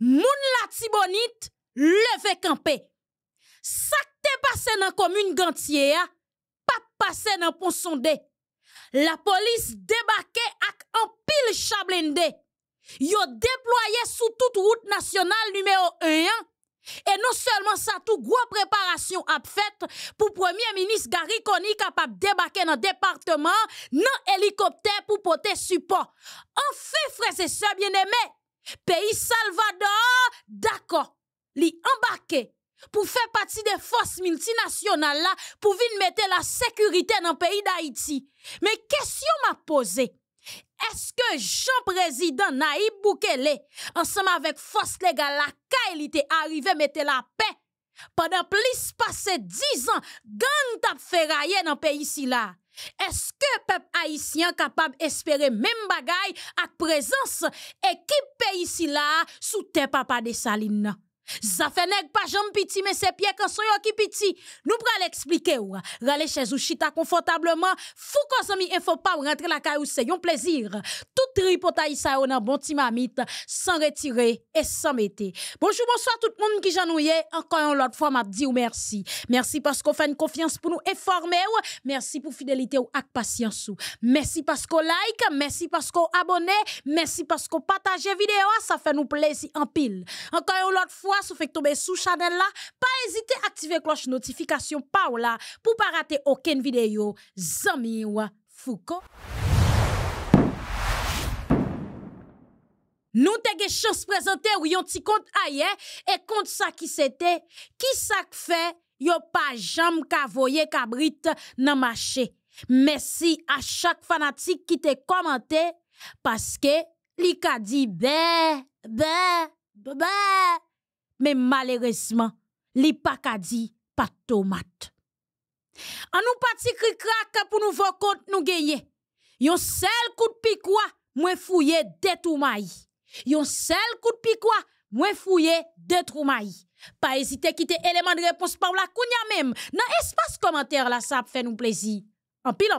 moun la tibonit, leve kampe. Sak te pase nan komune gantye ya, pa pase nan pon sonde. La polis debake ak an pil chablende. Yo déployé sous toute route nationale numéro 1 et non seulement ça, tout gros préparation a fait pour Premier ministre Gary Koni capable de débarquer dans le département, dans hélicoptère pour porter support. Enfin, frères et sœurs bien-aimés, pays Salvador, d'accord, li embarqué pour faire partie des forces multinationales pour venir mettre la sécurité dans le pays d'Haïti. Mais question m'a posée. Est-ce que Jean-Président Naïb Boukele, ensemble avec force légale, la était arrivé mettre la paix pendant plus passé 10 ans, gang tap ferraillé dans le pays ici là? Est-ce que peuple haïtien capable d'espérer même bagaille à présence équipe ici là sous tes papa de Saline? Ça fait nèg pas jambe piti mais c'est pieds quand yo qui piti. Nous pral expliquer ou. Rale chez ou chita confortablement. Fou ko mi info pas rentrer la caillou c'est un plaisir. Tout tripotaille ça nan bon timamite sans retirer et sans mettre. Bonjour bonsoir tout le monde qui janouye. Encore une autre fois m'a dit ou merci. Merci parce qu'on fait une confiance pour nous informer ou. Merci pour fidélité ou ak patience ou. Merci parce qu'on like, merci parce qu'on abonne, merci parce qu'on partage vidéo, ça fait nous plaisir en pile. Encore une autre fois sou fek tomber sous channel là, pas hésiter à activer cloche notification pa ou là pour pas rater aucune vidéo. Zami ou Foucault. Nous te chance présenter ou yon ti compte ailleurs et compte ça qui c'était qui ça fait yo pas jam ka voye kabrit nan marché. Merci à chaque fanatique qui te commenté parce que li ka dit bé bé bé mais malheureusement, li pa ka di pas tomate. An nou pati kri krak pour nous voir compte nous gagner. Yon seul coup de piquois, moi fouillé de toumaï. Yon seul coup de piquois, moi fouillé de troumaï. Pas hésiter quitter élément de réponse par la kounya même. Dans espace commentaire là, ça fait nous plaisir. En pile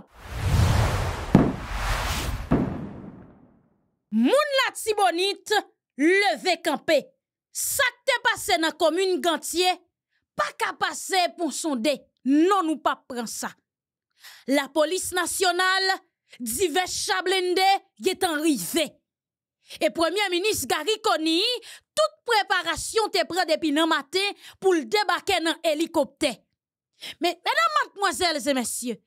Moun la tibonite, leve campé. Ça te passé dans commune Gantier, pas qu'à passer pour sonder. Non, nous pas prendre ça. La police nationale, divers chablende, est arrivé. Et Premier ministre Gary Koni, toute préparation te prend depuis le matin pour le débarquer dans hélicoptère. Mais, mesdames, mademoiselles et messieurs,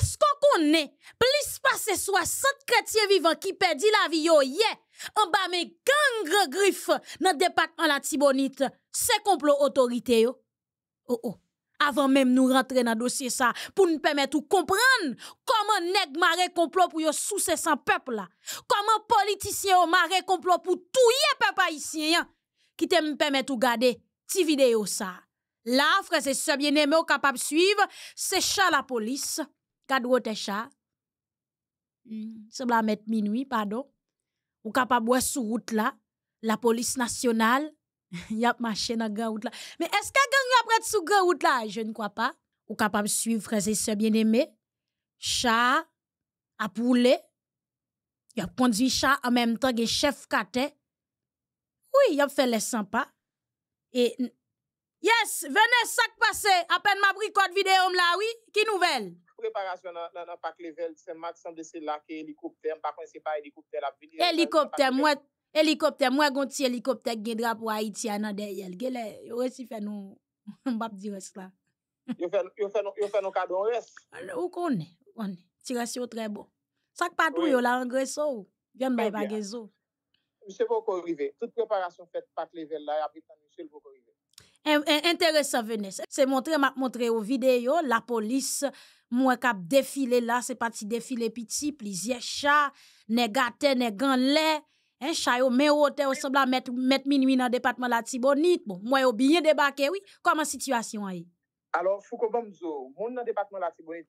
est-ce qu'on connaît plus passé 60 chrétiens vivants qui perdent la vie hier en bas mes gang griffes dans département la Tibonite, c'est complot autorité. Oh oh. Avant même nous rentrer dans dossier ça pour nous permettre de comprendre comment nèg maré complot pour yo sous ces sans peuple là. Comment politiciens maré complot pour touyer peuple haïtien qui te me permettre de garder ti vidéo ça. Là frère c'est ça bien aimé capable suivre c'est chat la police. Cadre chat. Hmm, semble mettre minuit pardon ou capable sous route là, la police nationale, y a marché dans la route là. Mais est-ce que gang y a prêt sous la route là? Je ne crois pas. Ou capable suivre frères et sœurs bien-aimés, chat, à poulet, y a conduit chat en même temps que chef kate. Oui, y a fait les sympas. Et yes, venez ça passé, à peine ma bricode vidéo là, oui, qui nouvelle? Préparation dans le parc level, c'est maximum de c'est là que hélicoptère, par contre c'est pas hélicoptère la venir. Hélicoptère moi hélicoptère moi gon ti hélicoptère gen. Gele yo. Yo yo yo reste. Ou on tiration très bon. Yo la bay level après monsieur le arriver. Intéressant venez. Aux vidéos la police moi kap défilé là, c'est parti défilé petit, plusieurs chats, ne gâté, ne ganlé, un chat yo mais hôtel semble mettre mettre minuit dans département la Tibonite. Bon, moi yo bien débarqué oui. Comment situation est? Alors Foucault Bamzo, mon dans département la Tibonite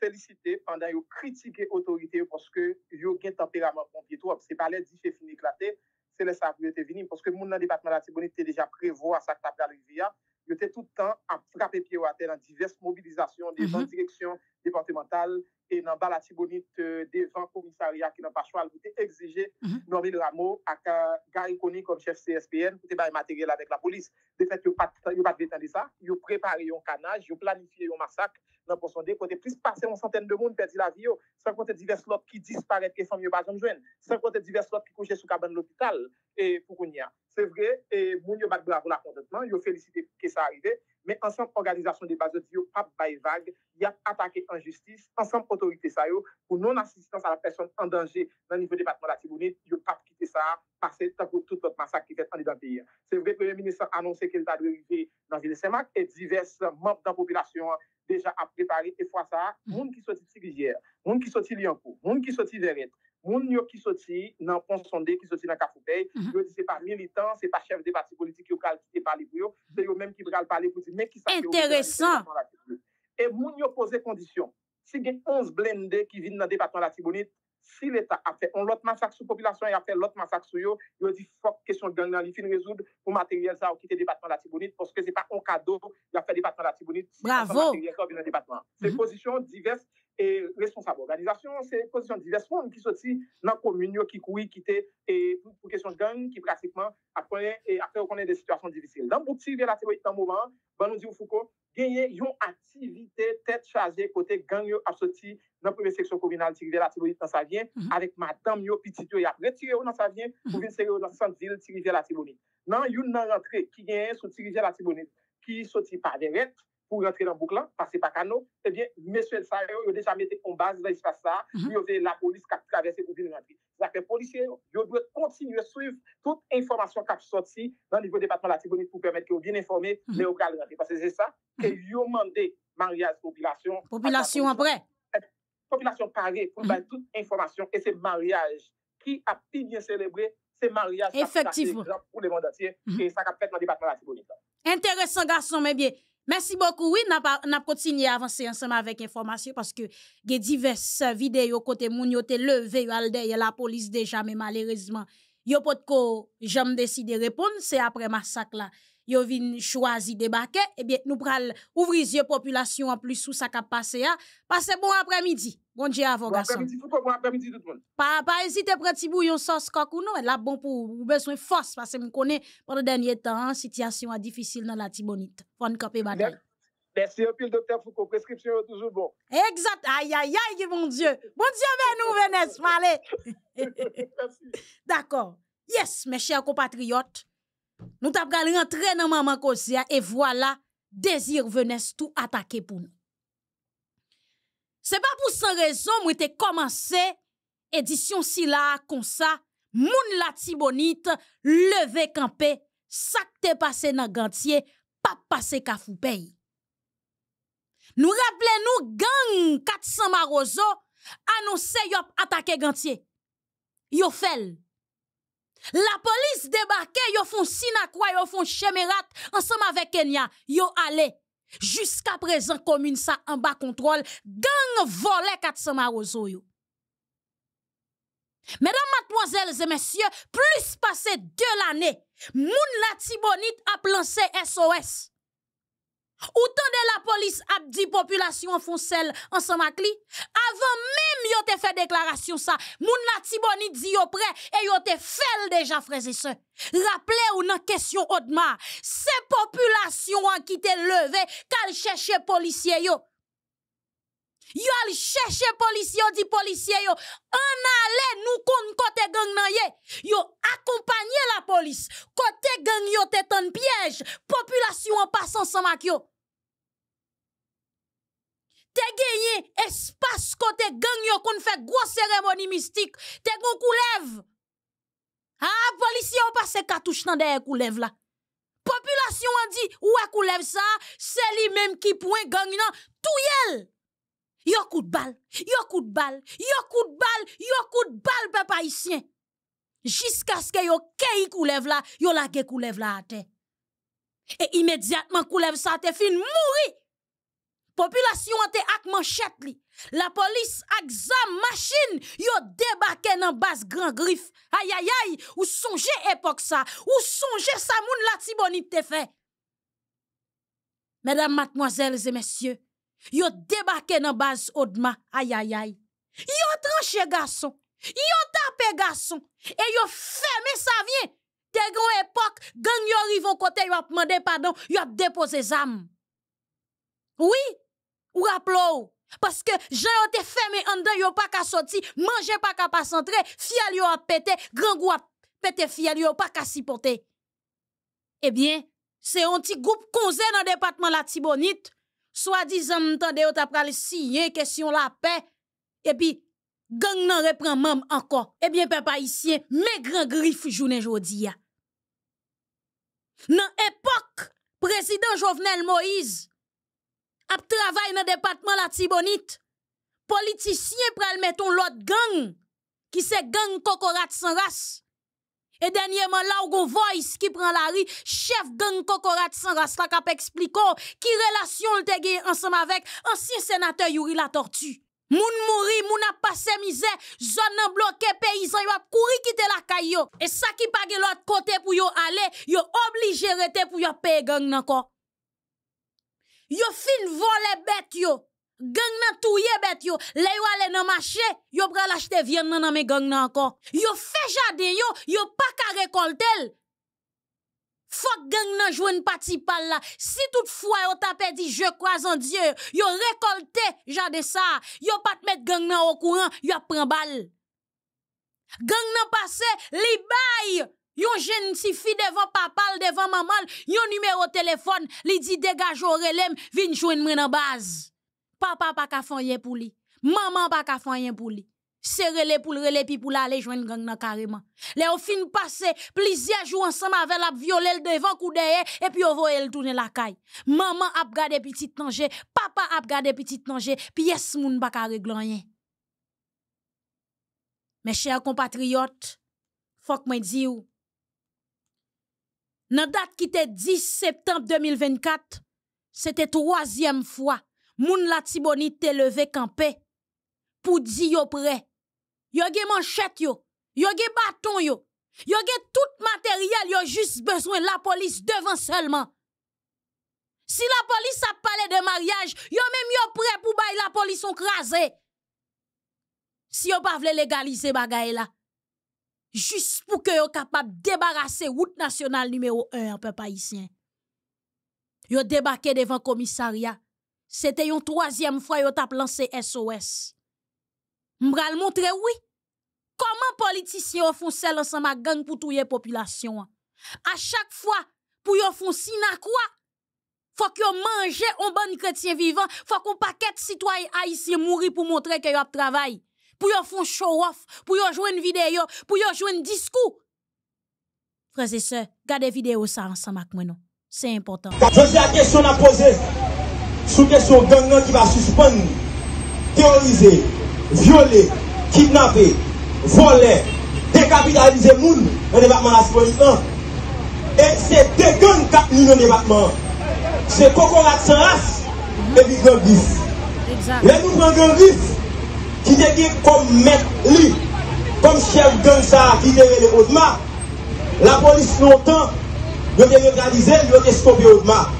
félicité pendant yo critiquer autorité parce que yo gen tempérament pompier trop, c'est pas les dit fait fini éclater, c'est les ça venir parce que mon dans département la Tibonite déjà prévoit ça t'a arrivé Mhm. Mhm. yo te toutan ap frape piye wate nan divers mobilizasyon devan mm -hmm. direksyon departemental e nan balati bonit devan komisarya ki nan pachwal pou te exije mm -hmm. Normil Rameau ak Gary Koni kom chef CSPN pou te baye materyel avek la polis. De fet, yo pat, pat vetande sa, yo prepare yon kanaj, yo planifiye yon masak, nan ponsonde, kote plis pase yon santen de moun perdi la vi yo, san divers lot ki disparet ke fam yo bajan jwen, san kote divers lot ki kouche sou kaban l'opital pou koun ya. Se vre, moun yo bat bravo la kontetman, yo felicite ke sa arrive, men ansanp organizasyon de bazot yo ap baye vague, yap atake an justis, ansanp otorite sa yo, pou non asistans a la person en danje nan nivou debatman la tibounit, yo ap kite sa, pase tako tout pot masak ki fet an li dan piye. Se vre, premier ministre anonse ke lta dwe rive nan vile Semak, et divers mop dan populasyon deja ap prepari, e fwa sa, moun ki soti Tigrijier, moun ki soti Lianco, moun ki soti Veret, moun yo ki soti nan Ponsonde, ki soti nan Kafoupei, yo di se pa militant, se pa chef de parti politik yo kal ki te pali pou yo, se yo menm ki bral pali pou ti, men ki sa ki yo... Interesant! E moun yo pose kondisyon, si gen 11 blende ki vin nan debatman la Tibonite, si l'Etat a fe on lot masak sou populasyon, a fe lot masak sou yo, yo di fok kesyon gang nan li fin rezoud pou materyel sa ou kite debatman la Tibonite, poske se pa on kado ya fe debatman la Tibonite, Bravo! Se posisyon divers e responsable organizasyon, se pozisyon divers moun ki soti nan komunyo ki koui kite pou kesyon jgan ki pratikman apre ou konen de situasyon divisil. Dan bouti ve la teorik nan mouman, ban nou di ou Foucault, genye yon aktivite tet chaje kote gang yo ap soti nan preme seksyon kominal ti rive la tibolit nan sa vyen, mm -hmm. avek madam yo pitityo ya retire yo nan sa vyen, mm-hmm. pou vin sere yo nan san vil ti rive la tibolit. Nan yon nan rentre ki genye sou ti rive la tibolit, ki soti pa deret, pou rentre nan bouk lan, pase pa kano, ebyen, mesye sa yo, yo deja mette kon base la ispa sa, yo ve la polis kap travese pou vin rentre. Zake polisye yo, yo dwe kontinu suiv tout informasyon kap soti nan nivou debatman la Tibonite pou permette ki yo vin informe le ou kal rentre. Pase se sa, ke yo mande mariage populasyon. Populasyon apre. Populasyon pare pou mwen tout informasyon e se mariage ki ap ti bien celebre, se mariage Efektivou. pou le monde atye, e sa kap fet nan debatman la Tibonite. Interesant gason men biye. Mersi bokou, oui, nap kontinye avanse ansama avèk informasyon, paske ge divers videyo kote moun yo te leve yo alde, yo la polis deja, men malerezman, yo pot ko jom deside repon, se apre masak la, yo vin chwazi debake, ebyen nou pral ouvriz yo populasyon an plus sou sa kap pase ya, pase bon apre midi, bon dje avon gason. Bon apre midi tout moun. Pa ezite pratibou yon sos kakou nou, la bon pou beswen fos, pase m konen, pou de denye tan, sityasyon a difisil nan la tibonite, fon kape batay. Mersi yo pil doktor Foucault, preskripsyon yo toujou bon. Exact, ayayay ki bon dje, bon dje ven nou venes, male. D'akor, yes, me chèr kompatriyot, Nou tap gal rentre nan maman kosya e vwala, dezir venes tou atake pou nou. Se pa pou san rezon mwen te komanse, edisyon si la kon sa, moun la tibonit, leve kampe, sak te pase nan gantye, pa pase kafou peyi. Nou rappele nou gang kat san marozo, anonse yop atake gantye. Yo fel. La polis debake, yo fon sinakwa, yo fon chemerat, ansam avek Kenya, yo ale. Juska prezant komine sa an ba kontrol, gang vole kat sama ozo yo. Medan matmoazel zemesye, plus pase de l ane, moun la tibonit ap lanse SOS. Ou tan de la polis ap di populasyon fon sel ansan mak li, avan mem yo te fe deklarasyon sa, moun la tiboni di yo pre, e yo te fel deja freze se. Raple ou nan kesyon odma, se populasyon an ki te leve, kal cheshe polisye yo. Yo al cheshe polisye yo di polisye yo, an ale nou kon kote gang nan ye. Yo akompanye la polis, kote gang yo te ton pyej, populasyon an pasan san mak yo. Te genye espas kote gang yo kon fè gwo seremoni mistik, te kon koulev. Ha, polisye an pasan katouche nan de koulev la. Populasyon an di, ou a koulev sa, se li menm ki pouen gang nan, tou yel. Yo kout bal, yo kout bal, yo kout bal, yo kout bal pe pa isyen. Jiska ske yo ke yi koulev la, yo la ke koulev la ate. E imediatman koulev sa ate fin mouri. Populasyon ate ak manchet li. La polis ak zam machin, yo debake nan bas gran grif. Ayayay, ou sonje epok sa, ou sonje sa moun la tibonit te fe. Mesdames, mademoiselles et messieurs, yo débarqué dans base Odma, aïe aïe aïe. Yo tranché garçon, yo tapé garçon, et yo fermé ça vient. Te grand époque, gang yo arrive côté, yo a demandé pardon, yo a déposé zam. Oui, ou rappelez parce que yo te fermé en dedans, pas qu'à sortir, manger pas qu'à pas centrer, fiel yo a pété, grand gou a pété pas qu'à sipoter. Eh bien, c'est un petit groupe konzé dans le département la Tibonite, soit disant m'tande yo t'a pral signer question la paix, et puis gang nan reprend même encore. Eh bien, papa ici, mes grands griffes journée jodi. Nan époque, président Jovenel Moïse, ap travail dans département la Tibonite, politicien pral metton l'autre gang, qui c'est gang Kokorat sans race. Et dernièrement, là où on voice qui prend la rue, chef gang Kokorat sans race, la cap expliquo, qui relation le te ensemble avec ancien sénateur Yuri la tortue. Moun mouri, moun a passé misère, zone nan bloqué, paysan yo a couru quitter la caillou. Et ça qui pas l'autre côté pour yo aller, yo obligé rete pour yo payer gang ko. Yo fin voler bête yo. Gang nan touye bête yo, le yo ale nan marché, yo pral acheter viande nan nan gang nan encore. Yo fait jardin yo, yo pas ka récolter. Faut gang nan jouen pati pal la. Si toutefois yo tapé dit je crois en Dieu, yo récolté jade ça, yo pas mettre gang nan au courant, yo prend balle. Gang nan passé, li bay. Yon jeune si fi devant papa, devant maman, yon numéro téléphone, li dit dégage au relem, vin joindre moi dans base. Papa pas ka fanyen pour li. Maman pas ka fanyen pour li serrele pour le relé puis pour aller joindre gang nan carrément. Les au fin passé plusieurs jours ensemble avec la violer le devant coup derrière et puis on voit le tourner la caille. Maman a gardé petit danger, papa a gardé petit danger, puis yes moun pas ka régler rien. Mes chers compatriotes, que moi dis ou Nan date qui était 10 septembre 2024, c'était troisième fois moun la tibonite te levé campé pour dire yo prêt Yo ge manchette yo, yo ge bâton yo, yo ge tout matériel, yo juste besoin la police devant seulement. Si la police a parlé de mariage, yo même yo prêt pour bailler la police on crasé. Si yo pas vle légaliser bagay là. Juste pour que yo capable débarrasser route nationale numéro 1 en peuple haïtien. Yo débarqué devant commissariat. C'était une troisième fois yo tap lancé SOS. M'bral montre oui. Comment politiciens font seul ensemble gang pour tuer population? À chaque fois, pour yon font sina quoi? Faut que mange un bon chrétien vivant, faut qu'on paquet citoyen haïtien mourir pour montrer que yon travail. Pour yon font show off, pour yon jouer une vidéo, pour yon jouer un discours. Frères et sœurs, gardez vidéo ça ensemble avec moi. C'est important. Je dis la question à poser sous question gang qui va suspendre, terroriser, violer, kidnapper, voler, décapitaliser les gens dans le département de la Et c'est deux gangs qui ont mis dans le département. C'est Kokorat sans race et puis Grand Bif. Les nous prenons Grand Bif qui était comme maître lui, comme chef gang ça qui était les Audemars. La police longtemps, ils ont réalisé, ils ont stoppé Audemars.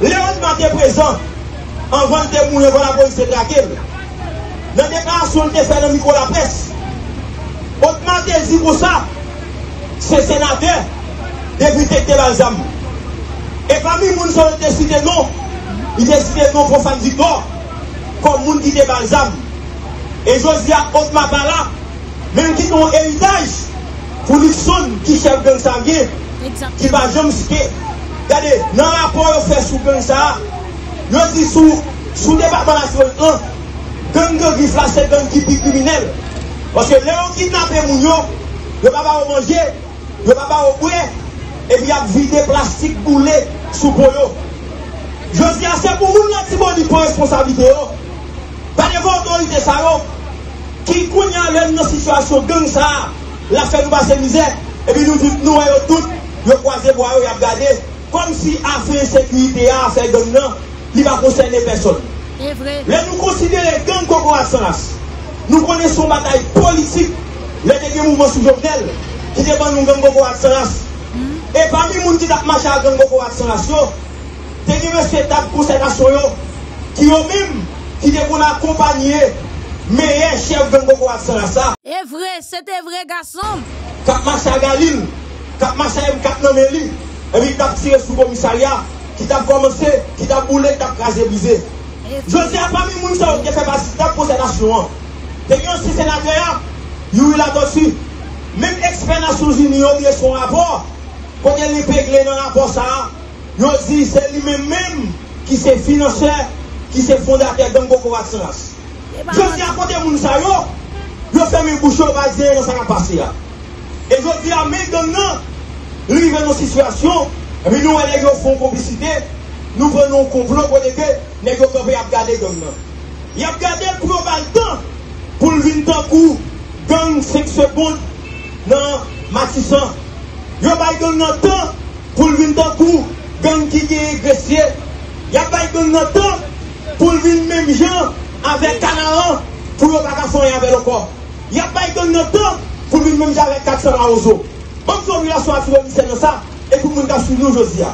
Leonman te prezant, anvan te moun evan la polis te trakel. Nan deklarasyon te fè nan mikou la pres. Otman te zi pou sa, se senate, depite te balzam. E pami moun son te site non, i te site non pou fan dikor, kon moun ki te balzam. E josi a otman pala, men ki ton eritaj, pou likson ki chèv bel sangye, ki pa jom sike, Gade, nan rapor yo fè sou gen sa, yo di sou, sou debatman nasyonal 1, gen gen gif la se gen ki pi kriminel. Paske le yo kidnapè moun yo, yo pa ba ou manje, yo pa ba ou kwe, epi ap vide plastik boule sou pou yo. Je di a se pou ou nan ti boni pou responsabite yo. Gade vò otorite sa yo, ki kounya lèm nan situasyon gen sa, la fè nou ba se mizè, epi nou dit nou a yo tout, yo kwa zè bo a yo yap gade, comme si affaire sécurité, affaire gang, il va concerner personne. Mais nous considérons gang Coco Assanas. Nous connaissons la bataille politique. Les deux mouvements sous Jovenel qui dépendent de gang Coco Assanas. Et parmi les gens qui ont marché à gang Coco Assanas, te gen mè se tab konsentasyon yo, ki yo mèm, ki de kon akompanyè, meyè chèv gen goko aksan la sa. E vre, se te vre gason. Kap Macha Et puis, t'as tiré sous commissariat, qui t'a commencé, qui t'a boulé, qui t'a crasé, brisé. Je ne sais pas, mais moun sa ou qui fait partie de la procédation. T'es bien aussi sénateur, il a dessus. Même expert Nations Unies, il a son rapport. Quand il est péglé dans le rapport, ça, il dit c'est lui-même qui s'est financé, qui s'est fondateur dans le Corporationas. Je dis à côté moun sa yo, je ferme bouche, je vais dire, ça va passer. Et je dis à mes donnants, Nou nan men nou situasyon, mi nou an negyo fon komplicite, nou pren nou komplot kon eke, negyo kope ap gade don nan. Yap gade pou yo bal tan, pou l'vin tan kou, gang sekse bon nan matisan. Yo bay don nan tan, pou l'vin tan kou, gang ki ge gresye. Yap bay don nan tan, pou l'vin menm jan, avek kanaran, pou yo baka fon yave lo kon. Yap bay don nan tan, pou l'vin menm jan avek katsan an ozo. Mwen kon relasyon afro-amisen nan sa, e pou mwen kap sou nou josi ya.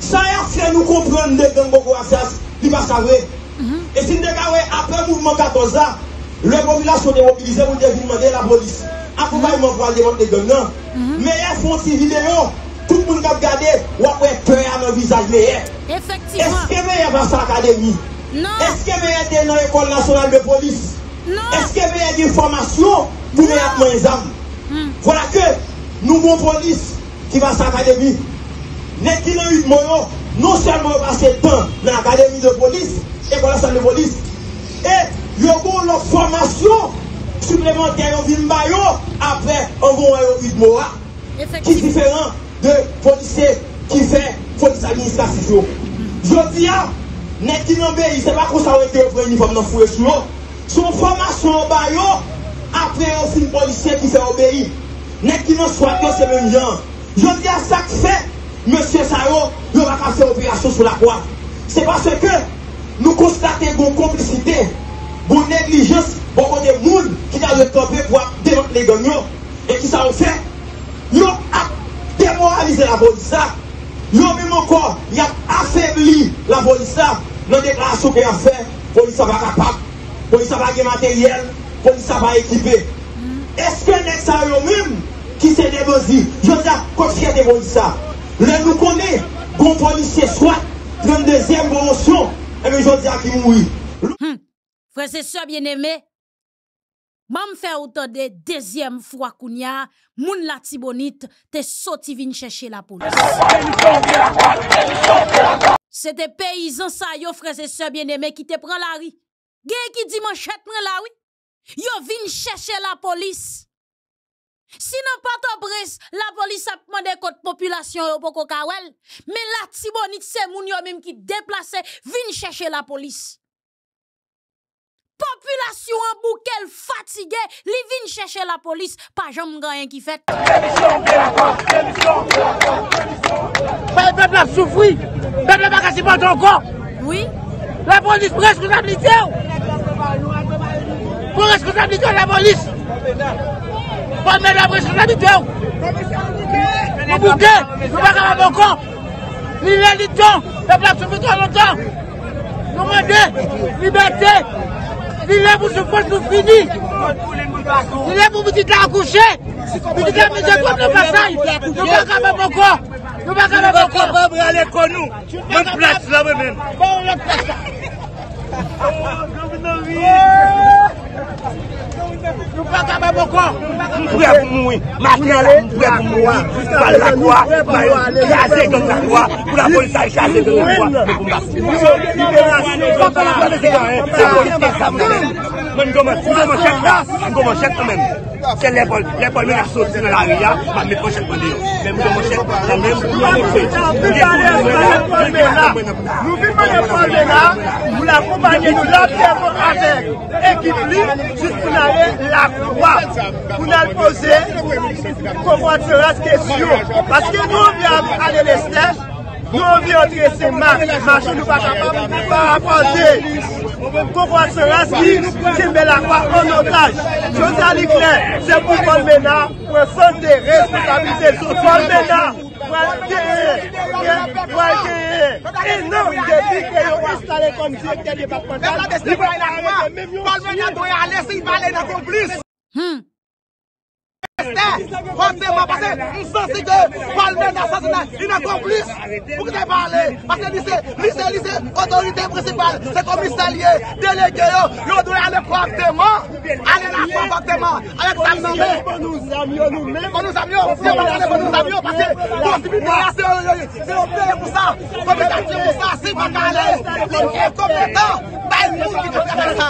Sa ya fè nou kompren de gen Boko Asas, li pa sa vre. Mhm. E sin de ka we, apre mouvment 14 la, le populasyon demobilize moun devinman de la polis. Apo pa yon mwen kwa devan de gen nan. Mhm. Me e fon si videyo, tout moun kap gade, wapwe kwe anan vizaj me e. Eske me e pa sa akademi? Non. Eske me e de nan ekol nasyonal de polis? Non. Eske me e di formasyon pou me non. ap mwen zam? Hmm. Vola ke... Nou bon polis ki va sa akademi. Nek ki nan yut mwen yo, non selman yo pase tan nan akademi de polis, e kon la san de polis, e yo bon lòk formasyon suplementè yon vin bayo apre an bon yon yut mwen yo, ki diferan de polisè ki fè polis administratif yo. Jodi ya, nek ki nan be, yi se pa konsa wèk yon pre uniform nan fwe sou yo, son formasyon bayo apre yon fin polisye ki fè obèyi. Nèk ki nan swat yo se men jan. Je di a sak fe, Monsie Sayo, yo baka fe operasyon sou la kwa. Se pase ke, nou konstate goun komplicite, goun neglijens, bon kote moun, ki nan le kope pou ap denot le ganyo. E ki sa ou fe, yo ap demoralize la volisa. Yo men mou kon, yo ap afebli la volisa. Nan deklarasyon ki a fe, volisa baka pap, volisa bagi materyel, volisa bagi ekipe. Eske nek sa yo mèm ki se devozi, yo da kote devozi sa. Le nou konè, kon polisye swat, 32èm promosyon, ebe yo di a ki moui. Hmm. Frese so bien eme, mam fe outan de dezyem fwa kounya, moun la tibonit te soti vin chèche la polis. Se te peyizan sa yo frese so bien eme ki te pran la ri. Gen ki di man chèt mwen la ri. yo vin chèche la polis. Sinon pato pres, la polis ap mande kote populasyon yo poko kawel, men la tibonit se moun yo mèm ki deplase vin chèche la polis. Populasyon an boukel fatige, li vin chèche la polis, pa jom ganyen ki fèt. Paye pepl ap soufri, pepl ap akasi pato ankon. Oui. La polis pres kout ap oh. ou. Pou responsabilite la polis. Pou mè la responsabilite ou. Mou bouke, mou baka mè bon kon. Li lè li ton, le plap se fè ton lontan. Nou mède, libertè. Li lè pou se fòs nou fini. Li lè pou moutit la akouche. Moutit la mède kon nou pasay. Nou baka mè bon kon. Nou baka mè bon kon. Mou baka mè kon nou. Mè plas la mè men. Mè plas la. Mè plas la. Nou pa kaba mokon Mpre pou moui Maten la mpre pou moui Pal la kwa Chase gen la kwa Pou la polisay chase gen la kwa Mwen pou mbak Mwen pa la polisay Se polisay sa mwen Mwen goman chek la Mwen goman chek la men Se lepol Lepol men a soti nan la ria Mwen mwen chek mwen deyo Mwen goman chek Mwen mwen mwen mwen mwen Nou vi mwen mwen mwen la Mwen la kompanyen nou la Pye mwen avek. Ekip li, jist pou nan le la kwa, pou nan pose, pou mwen se rase kesyon. Paske nou vye ale leste, Nou vi antre se mak, mache nou pa kapap, pa apanse. Koko se raski, se me la kwa an otaj. Josa li kler, se pou kon mena, pou son de responsabilite. Kon mena, pou al keye, pou al keye. E nou, de di kre yo instale kon direkte de bakpanda, li pou al keye, mèm yo. Kon mena doye alese, i balen akon plis. proteste, proteste mwen pase, mwen sensi ke palme nan sasina, yon an komplis pou ki te pale, pase lise, lise, lise, otorite principal, se komisalye, delege yo, yo dwe ale proakteman, ale la proakteman, ale examinanbe. Kon nou zamyon, se mwen ale kon nou zamyon, pase konsibite la se yon pleye pou sa, komisatye pou sa, se mwen kale, lèm e kompetan, bay moun ki te kate sa.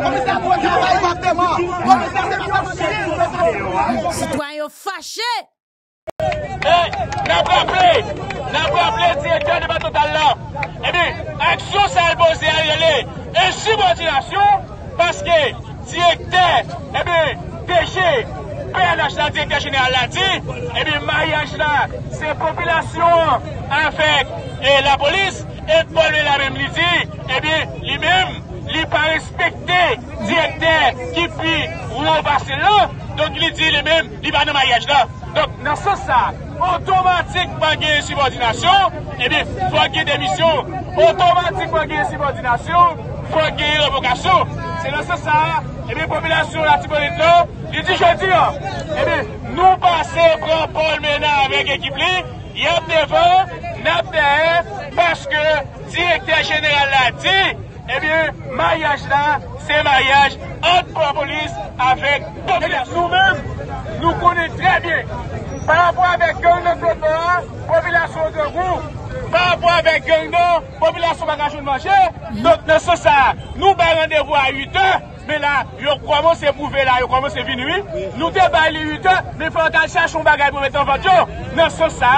Komisatye pou sa, bay proakteman, komisatye pou sa, Citoyen fache. Nan pou aple, nan pou aple direktor de bato tal la. Ebe, aksyon sa albose a yele. E subordinasyon, paske direktor, ebe, peche, PNH la direktor general la di, ebe, mariage la, se populasyon, anfek, e la polis, et pou le la mem li di, ebe, li mem, li pa respekte direkter ki pi wou basè lan, donk li di li mèm li ba nan mayaj lan. Donk nan sa sa, otomatik pa gen subordinasyon, ebe, fwa gen demisyon, otomatik pa gen subordinasyon, fwa gen revokasyon. Se nan sa sa, ebe, eh populasyon la tibonet lan, li di jodi an, ebe, eh nou pase pran Paul Ménard avèk ekip li, yap devan, nap dehè, paske direkter jeneral la di, ebyen, eh maryaj la, se maryaj ant propolis avèk populasyon. Nou mèm, nou konè trè bie. Par rapport avèk gang nan klotoran, populasyon de rou. Par rapport avèk gang nan, populasyon bagajoun manjè. Donk nan se sa, nou ba randevou a 8 an, mè la, yo kwaman se pouve la, yo kwaman se vinui. Mm-hmm. Nou te ba li 8 an, mè frontal chachon bagaj pou metan vantyon. Nan se sa,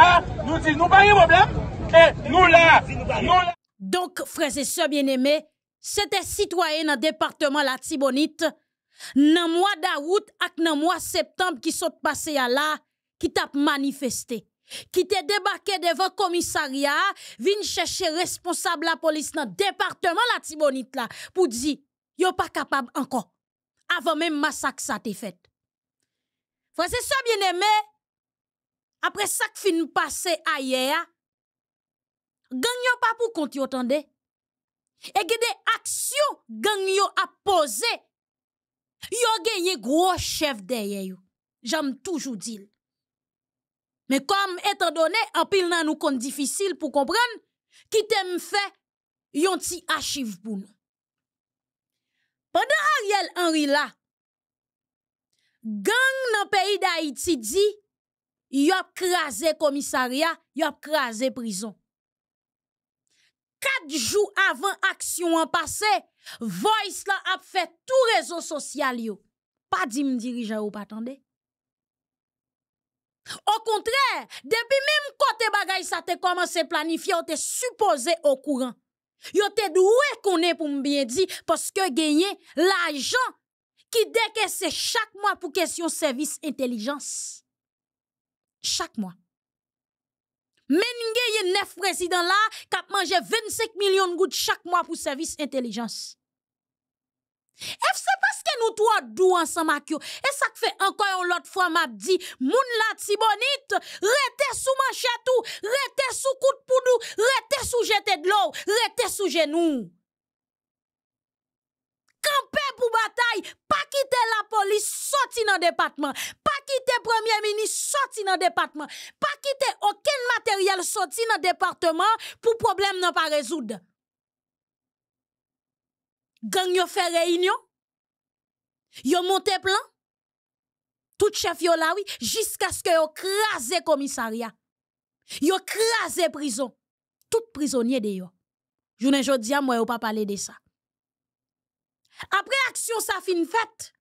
nou di nou ba yon problem. E nou la, nou la. Donk, freze se bien eme, c'était citoyen dans le département la Tibonite, dans le mois d'août et dans le mois septembre qui sont passés à là, qui t'a manifesté. Qui t'a débarqué devant le commissariat, vin chercher responsable la police dans le département la Tibonite là, pour dire, yo pas capable encore. Avant même massacre ça t'est fait. Frère, c'est ça bien aimé. Après ça qui fin passé ailleurs, yo pas pour compte yo Et que des actions gang yo a posé. Yo gagné gros chef derrière yo. J'aime toujours dire. Mais comme étant donné, en pile nan nous compte difficile pour comprendre, qui t'aime fait yon ti archive pour nous. Pendant Ariel Henry là, gang dans pays d'Haïti dit, y a crasé commissariat, y a crasé prison. Quatre jours avant action en passé, Voice là a fait tout réseau social yo. Pas dit me dirigeant ou pas attendez. Au contraire, depuis même côté bagay ça te commencé planifier, on te supposé au courant. Yo te doué connaît pour bien dire parce que gagner l'argent qui décaisse chaque mois pour question service intelligence. Chaque mois. Men y neuf présidents là qui mangé 25 millions de gouttes chaque mois pour service intelligence. Et c'est parce que nous trois dou ensemble avec Et ça fait encore une autre fois m'a dit, moun la tibonite, rete sous manchette ou, rete sous coup de poudou, rete sous jeté de l'eau, rete sous genou. Bataille, pas quitter la police, sorti dans le département, pas quitter premier ministre, sorti dans le département, pas quitter aucun matériel sorti dans le département pour problème n'a pas résoudre gang yo fait réunion, yo monté plan, tout chef yo là oui, jusqu'à ce que yo crase commissariat. Yo crase prison. Tout prisonnier de yo. Journée jodi moi yo pas parler de ça. Après action ça fin fait.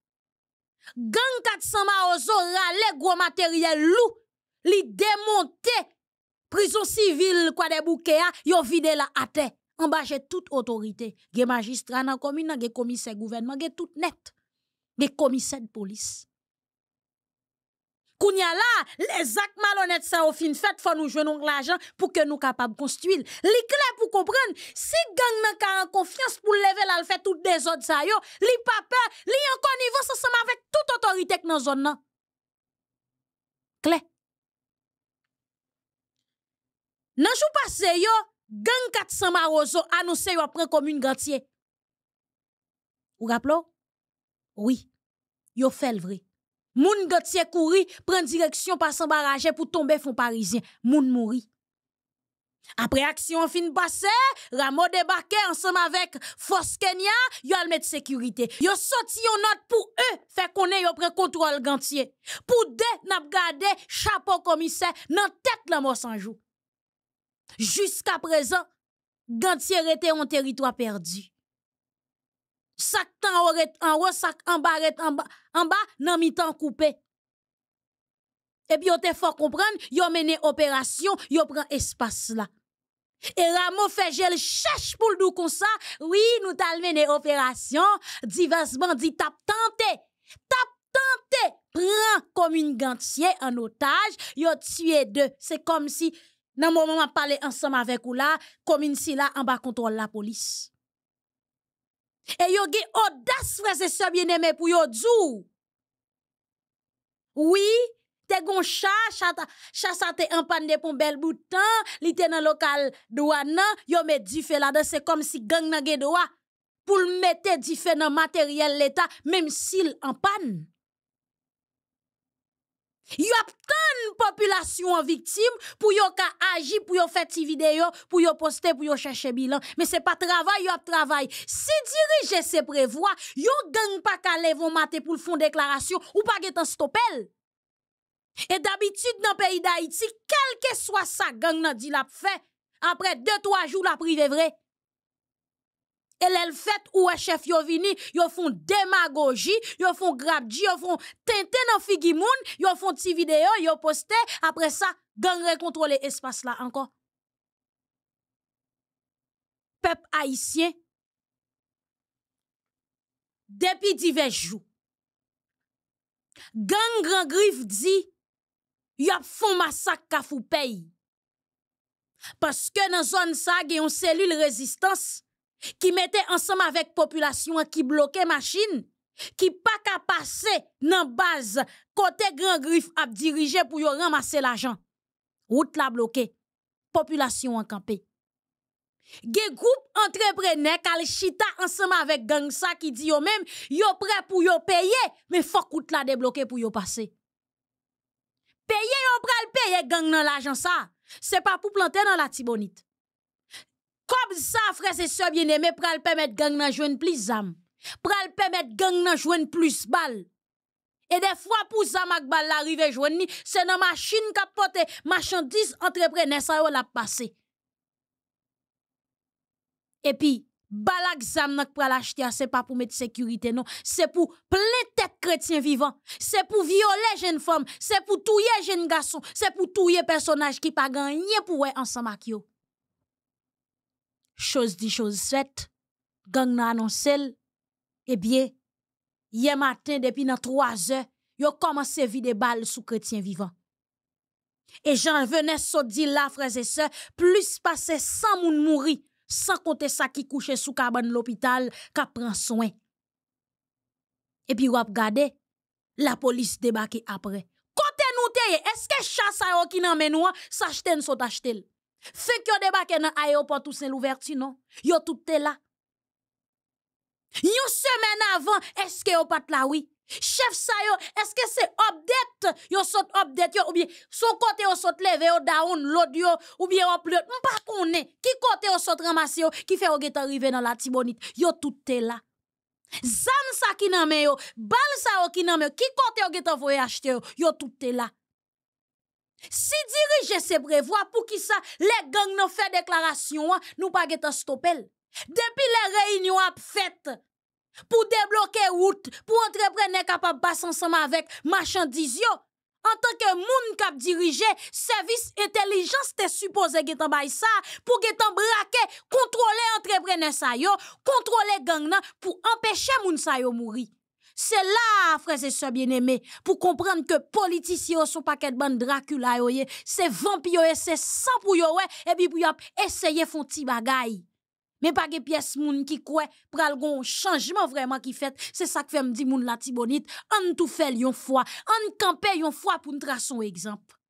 Gang 400 maozo rale gros matériel lou, li démonté prison civile quoi de bouquet yo vide la à terre embâcher toute autorité. Ge magistrat dans commune, ge commissaire gouvernement, ge tout net. Ge de police. Kounya là, les actes malhonnêtes ça au fin fait faut nous jouer l'argent pour que nous capables construire. Li clair pour comprendre, si gang nan ka en confiance pour lever la fait tout des autres ça yo, li pas peur, li en connivence ensemble avec toute autorité dans zone nan. Clair. Nan jou pase yo, gang 400 marozo anonsè yo pren komoun gantye. Ou rapplo? Oui, yo fel vre. Moun gantye kouri, pren direksyon pasan baraje pou tombe fon parizien. Moun mouri. Apre aksyon fin pase, ramo debake ansam avek fos Kenya, yo almet sekurite. Yo soti yo not pou e, fe konen yo pren kontrol gantye. Pou de nap gade, chapo komise, nan tek la monsanjou. Juska prezan, gantye rete yon teritwa perdi. Sak tan oret anwa, sak anba ret anba, anba nan mi tan koupe. Epi yo te fok kompran, yo mene operasyon, yo pren espas la. E ramo fe jel chache pou ldou konsa, oui nou tal mene operasyon, divers bandi tap tante, tap tante, pren komoun gantye an otaj, yo tue de, se kom si nan ap pale ansam avek ou la, komoun si la anba kontrol la polis. E yo ge odas freze se bieneme pou yo djou. Oui, te gon chasa, chasa te empande pou bel boutan, li te nan lokal doa nan, yo me di fe la de se kom si gang nan ge doa pou l mette di fe nan materyel l'Etat, mem si l empane. Yo ap tan populasyon viktim pou yo ka aji, pou yo feti videyo, pou yo poste, pou yo chèche bilan. Me se pa travay, yo ap travay. Si dirije se prevoa, yo gang pa ka levon mate pou l fon deklarasyon ou pa getan stopel. E d'abitud nan peyi da iti, kelke swa sa gang nan di la pfe, apre 2-3 jou la prive vre. E lèl fèt ou chef yo vini, yo fon demagogi, yo fon grabji, yo fon tenten nan figi moun, yo fon ti video, yo poste, apre sa, gang rekontrole espas la ankon. Pep haisyen, depi di vejjou, gang gran grif di, yo fon masak kafou peyi. Paske nan zon sa gen yon selul rezistans, ki mette ansam avek populasyon ki bloke machin, ki pa ka pase nan baz kote gran grif ap dirije pou yo ramase la jan. Wout la bloke, populasyon an kampe. Ge group entreprene kal chita ansam avek gang sa ki di yo men, yo pre pou yo peye, me fok wout la debloke pou yo pase. Peye yo pral peye gang nan la jan sa, se pa pou plante nan la tibonite. Kob sa frese se bien eme pral pemet gang nan jwen plis zam. Pral pemet gang nan jwen plis bal. E de fwa pou zam ak bal la rive jwen ni, se nan machin kapote, machandis entreprene sa yo la pase. E pi, bal ak zam nak pral achete a, se pa pou met sekurite non, se pou ple tet kretien vivan, se pou viole jen fom, se pou touye jen gason, se pou touye personaj ki pa ganyen pou we ansan mak yo. Chose di chose set, gang nan anonsel, ebye, ye maten depi nan 3 e, yo komanse vide bal sou kretien vivan. E jan vene so di la freze se, plus pase san moun mouri, san konte sa ki kouche sou kaban l'opital, ka pran soen. Epi wap gade, la polis debake apre. Kote nou teye, eske chasa yo ki nan menouan, sa jten sot achtel? Fek yo debake nan aéroport ou sen l'ouverti, non? Yo tout te la. Yon semen avan, eske yo pat la oui? Chef sa yo, eske se update? Yo sot update yo ou bien son kote yo sot leve yo down, load yo ou bien upload. Mpa konen, ki kote yo sot ramase yo ki fe yo get arrive nan la tibonit? Yo tout te la. Zan sa ki nan men yo, bal sa yo ki nan men yo, ki kote yo get avoye achete yo? Yo tout te la. Si dirije se prevoa pou ki sa le gang nan fe deklarasyon an, nou pa getan stopel. Depi le reynyon ap fet, pou debloke wout, pou entreprene kapap bas ansama vek machandizyo, an tanke moun kap dirije, servis intelijans te suppose getan bay sa, pou getan brake, kontrole entreprene sa yo, kontrole gang nan, pou empeshe moun sa yo mouri. Se la, freze se bien eme, pou komprende ke politisyon sou paket ban Dracula yo ye, se vampi yo ye, se san pou yo we, ebi pou yo ap eseye fon ti bagay. Me page piyes moun ki kwe, pral gon chanjman vreman ki fet, se sak fe mdi la ti bonit, an tou fel yon fwa, an kampe yon fwa pou ntra son ekzamp.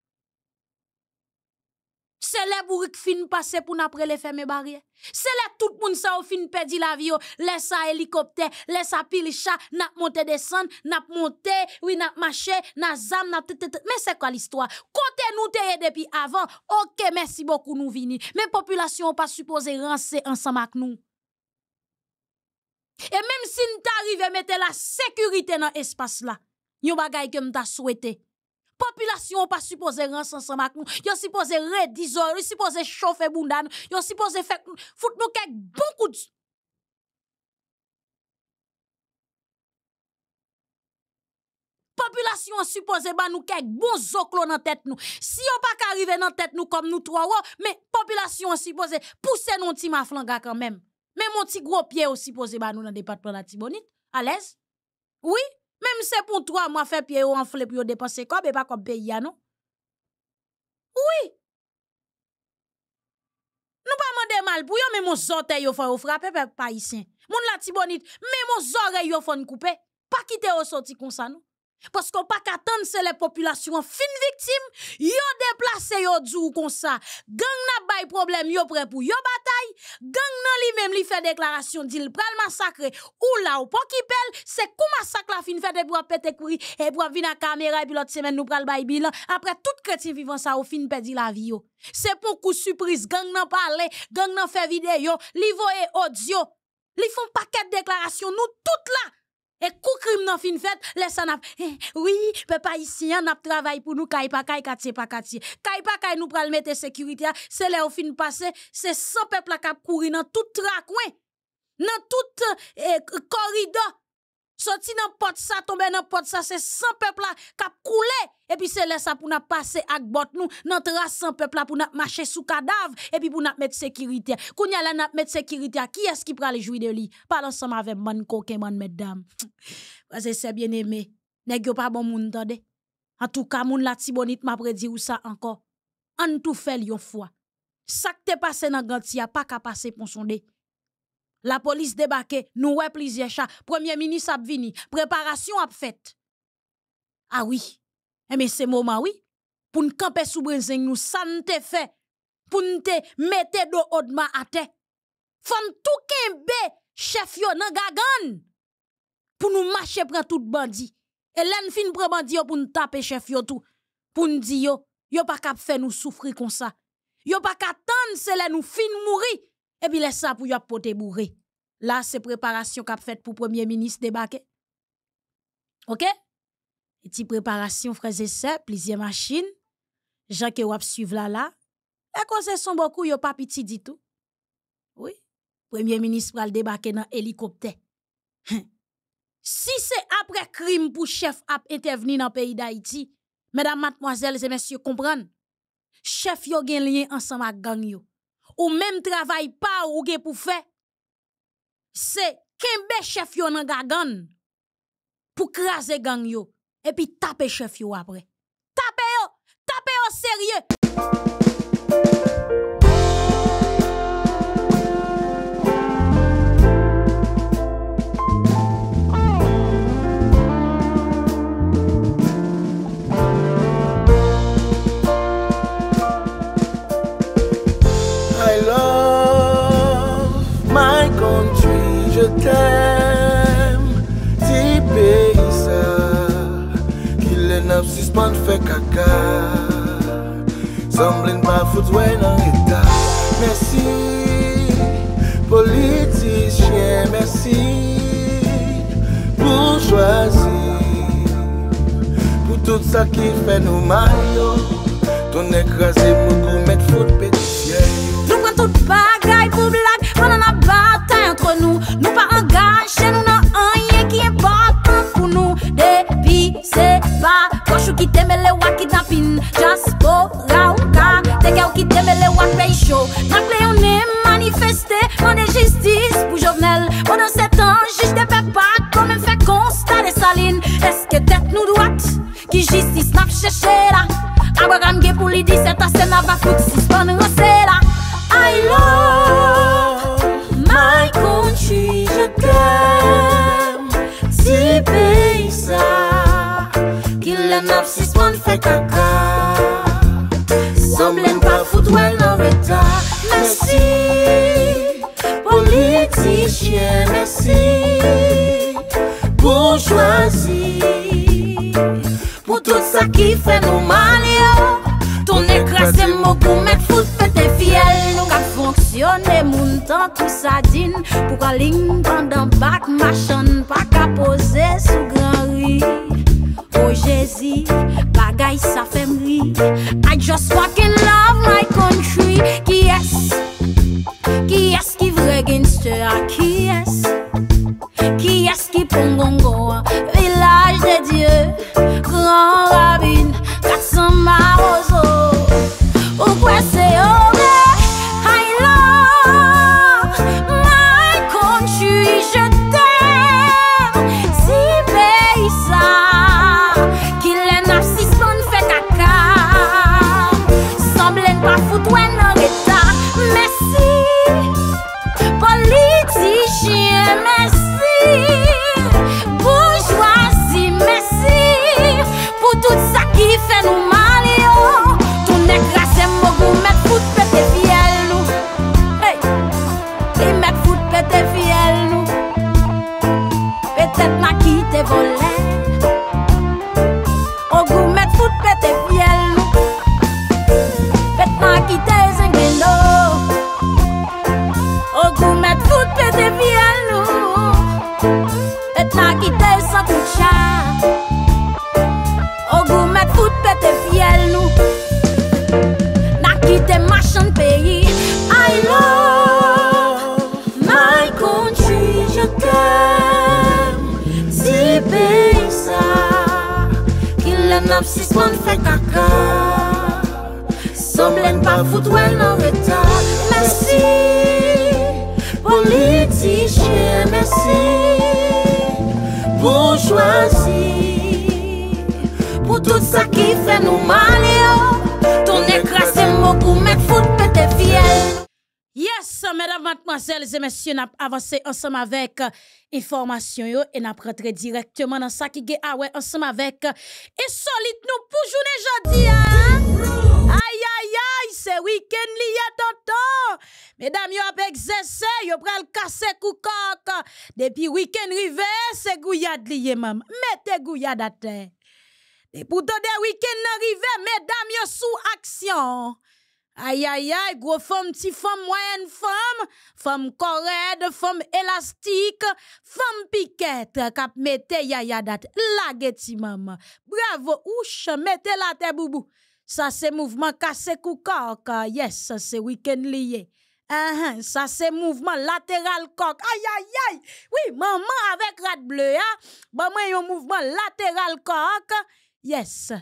Se le bourik fin pase pou napre le feme barye. Se le tout moun sa ou fin pedi la vi yo. Le sa helikopter, le sa pil cha, nap monte desan, nap monte, oui nap mache, nap zam, nap tetetet. Men se kwa l'histoire? Kote nou teye depi avan, ok, mersi bokou nou vini. Men populasyon pa suppose ranse ansan mak nou. E menm si nta arrive mette la sekurite nan espas la, yon bagay ke mta souwete. Populasyon pa suppose ransan sa mak nou. Yon suppose redizor, yon suppose chofe bundan, yon suppose foute nou kek bon kout. Populasyon suppose ban nou kek bon zoklo nan tet nou. Si yon pa ka arrive nan tet nou kom nou tro wo, me populasyon suppose pousse nou ti ma flanga kanmem. Me mon ti gro pie ou suppose ban nou nan depatman la tibonit. Alez? Oui? Mem se pou 3 mwa fe piye yo anfle pou yo depase kob e pa kob pe ya nou. Oui. Nou pa mande mal pou yo, men moun zote yo fwa yo frape pe pa isen. Moun la tibonit, men moun zore yo fwa nkoupe. Pa kite yo soti konsa nou. Pasko pa katan se le populasyon fin viktim, yo deplase yo djou kon sa. Gang nan bay problem yo pre pou yo batay, gang nan li mem li fe deklarasyon dil pral masakre ou la ou pokipel, se kou masak la fin fete pou ap pete kouri, e pou ap vina kamera epi lot semen nou pral bay bilan, apre tout kreti vivan sa ou fin pedi la vi yo. Se pou kou suprise, gang nan pale, gang nan fe video, li voye audio, li fon paket deklarasyon nou tout la. E kou krim nan fin lè sa nap, eh, oui, pe pa isi, an ap travay pou nou, kay pa kay, katye pa pa kay nou pral mette sekurite, se lè ou fin pase, se san pepl akap kouri nan tout trakwen, nan tout korido. Eh, Soti nan pot sa, tombe nan pot sa, se san pepla kap koule. E pi se lesa pou nan pase ak bot nou, nan tra san pepla pou nan mache sou kadav, e pi pou nan met sekirite. Kou nyala nan met sekirite, ki eski prale joui de li? Palan sa ma ve man koke man med dam. Waze se bien eme, negyo pa bon moun tade. An tou ka moun la tibonit ma predi ou sa anko. An tou fel yon fwa. Sak te pase nan ganti ya, pa ka pase pon sonde. La polis debake, nou wè plizye chan, premier minis ap vini, preparasyon ap fèt. A wè, eme se mouman wè, pou n'kampe soubrezen nou san te fè, pou n'te mette do odman ate, fon tou kenbe chef yo nan gagan, pou nou mache pran tout bandi, e len fin pre bandi yo pou n'tape chef yo tou, pou n'di yo, yo pa kap fè nou soufri kon sa, yo pa katan se len nou fin mouri, epi lè sa pou yop pote bourre. La se preparasyon kap fèt pou premier ministre debake. Ok? Eti preparasyon freze se, plizye machin, jan ke wap suiv la la, e kon se son boku yo pa piti ditou. Oui, premier ministre pral debake nan helikopter. Si se apre krim pou chef ap ete veni nan peyi da iti, medam matmoazel se mensyo kompran, chef yo gen gang yo. Ou menm travay pa ou ge pou fe, se kembe chef yo nan gagan pou krasi gang yo, epi tape chef yo apre. Tape yo, tape yo serye. fout wè nan eta Mersi Politisyen Mersi Pou chwazi Pou tout sa ki fè nou mayo Ton ekraze mou kou met fout petisyen Nou pren tout bagay pou blag Pren nan la batay antre nou Nou pa angaje nou nan anye Ki important pou nou Depi se pa Chou ki teme le wakit napin Just go Kote ka ou ki debele wak pey show. Trakle yon ne manifeste Mande jistis pou jovenel. Mande setan jish de pep pak Komen fe konsta de salin Eske tet nou dwat Ki jistis nap cheshe la Abra gange pou li diset asen Ava fout si span rase la I love my country Je t'aime. Si pey sa Ki le nap si span fe kaka mersi pou chwazi Pou tout sa ki fè nou mal yo. Ton ekrasè mou pou mèt fout fè te fiel. Nou ka fonksyonè moun tan tou sa din Pou ka ling pandan bak machan Pa ka pose sou gran ri O oh, Jezi, bagay sa fèm ri I just fucking avancé ensemble avec euh, information yo et n'a directement dans ça qui ah ouais ensemble avec euh, insolite nous pour journée jodi hein. Aïe aïe aïe, c'est week-end lié tonton. Mesdames, yo ap exercé, yo pral casser koukok. Depuis week-end rivé, c'est gouillade lié mam. Mettez gouillade à terre. Et pour de week-end mesdames, yo sous action. Aïe aïe aïe, gros femme, petit femme, moyenne femme, femme corrède, femme élastique, femme piquette, kap mette yaya date, lage ti maman. Bravo, ouche, mette la te boubou. Ça c'est mouvement cassé koukok, yes, c'est week-end lié. Ah, ah, ça c'est mouvement latéral coq. Aïe aïe aïe. Oui, maman avec rat bleu, hein. Bon, moi, yon mouvement latéral coq. Yes.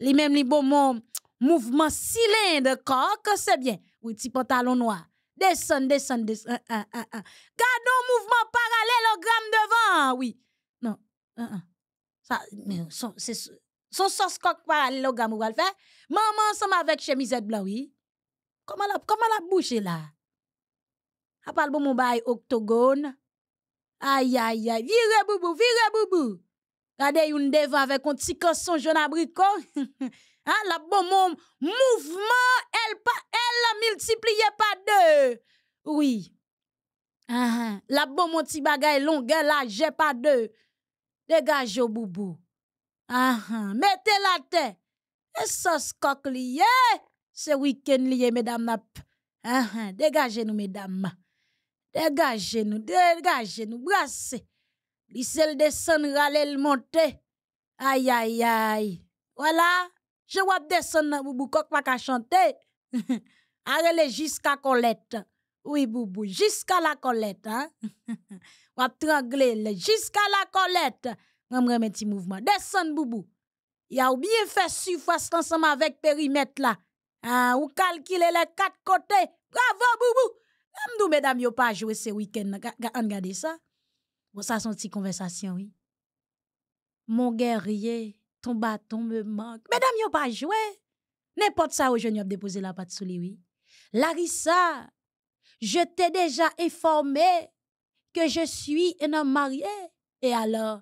Li même li bon mon mouvement cylindre coq, c'est bien. Oui, petit pantalon noir. Descend, descend, descend. Ah, ah. Gardons mouvement parallélogramme devant, oui. Non. Ça, son, c'est son sauce coq parallélogramme ou va le faire. Maman ensemble avec chemisette blanc, oui. Comment la, comment la bouche là? A pal bon mon octogone. Aïe, aïe, aïe. Vire boubou, vire boubou. Gade yon devant avec un petit casson jaune abricot. hein, la bon mouvement, elle pas, elle la multiplié par deux. Oui. Ah. la bon mon petit bagay longueur là, j'ai pas deux. Dégage au boubou. Ah. mettez la tête. Et sauce coq lié. C'est week-end lié, mesdames. Ah. Dégagez nous, mesdames. Dégagez-nous, dégagez-nous, brassez. L'issel descend, râle le monte. Aïe, aïe, aïe. Voilà. Je vois descendre dans boubou kok pas qu'à chanter. Arrêtez jusqu'à Colette. Oui, boubou, jusqu'à la Colette, hein. Wap trangler le jusqu'à la Colette. M'm remet petit mouvement. Descend boubou. Y a ou bien fait surface ensemble avec périmètre là. Ah, ou calculer les quatre côtés. Bravo, boubou. M'dou, mesdames, yo pas joué ce week-end. Ga- ga- Regardez ça. Bon, ça, son petite conversation, oui. Mon guerrier, ton bâton me manque. Mesdames, yo pas joué. N'importe ça, aujourd'hui, a déposé la patte sous lui. Larissa, je t'ai déjà informé que je suis un homme marié. Et alors,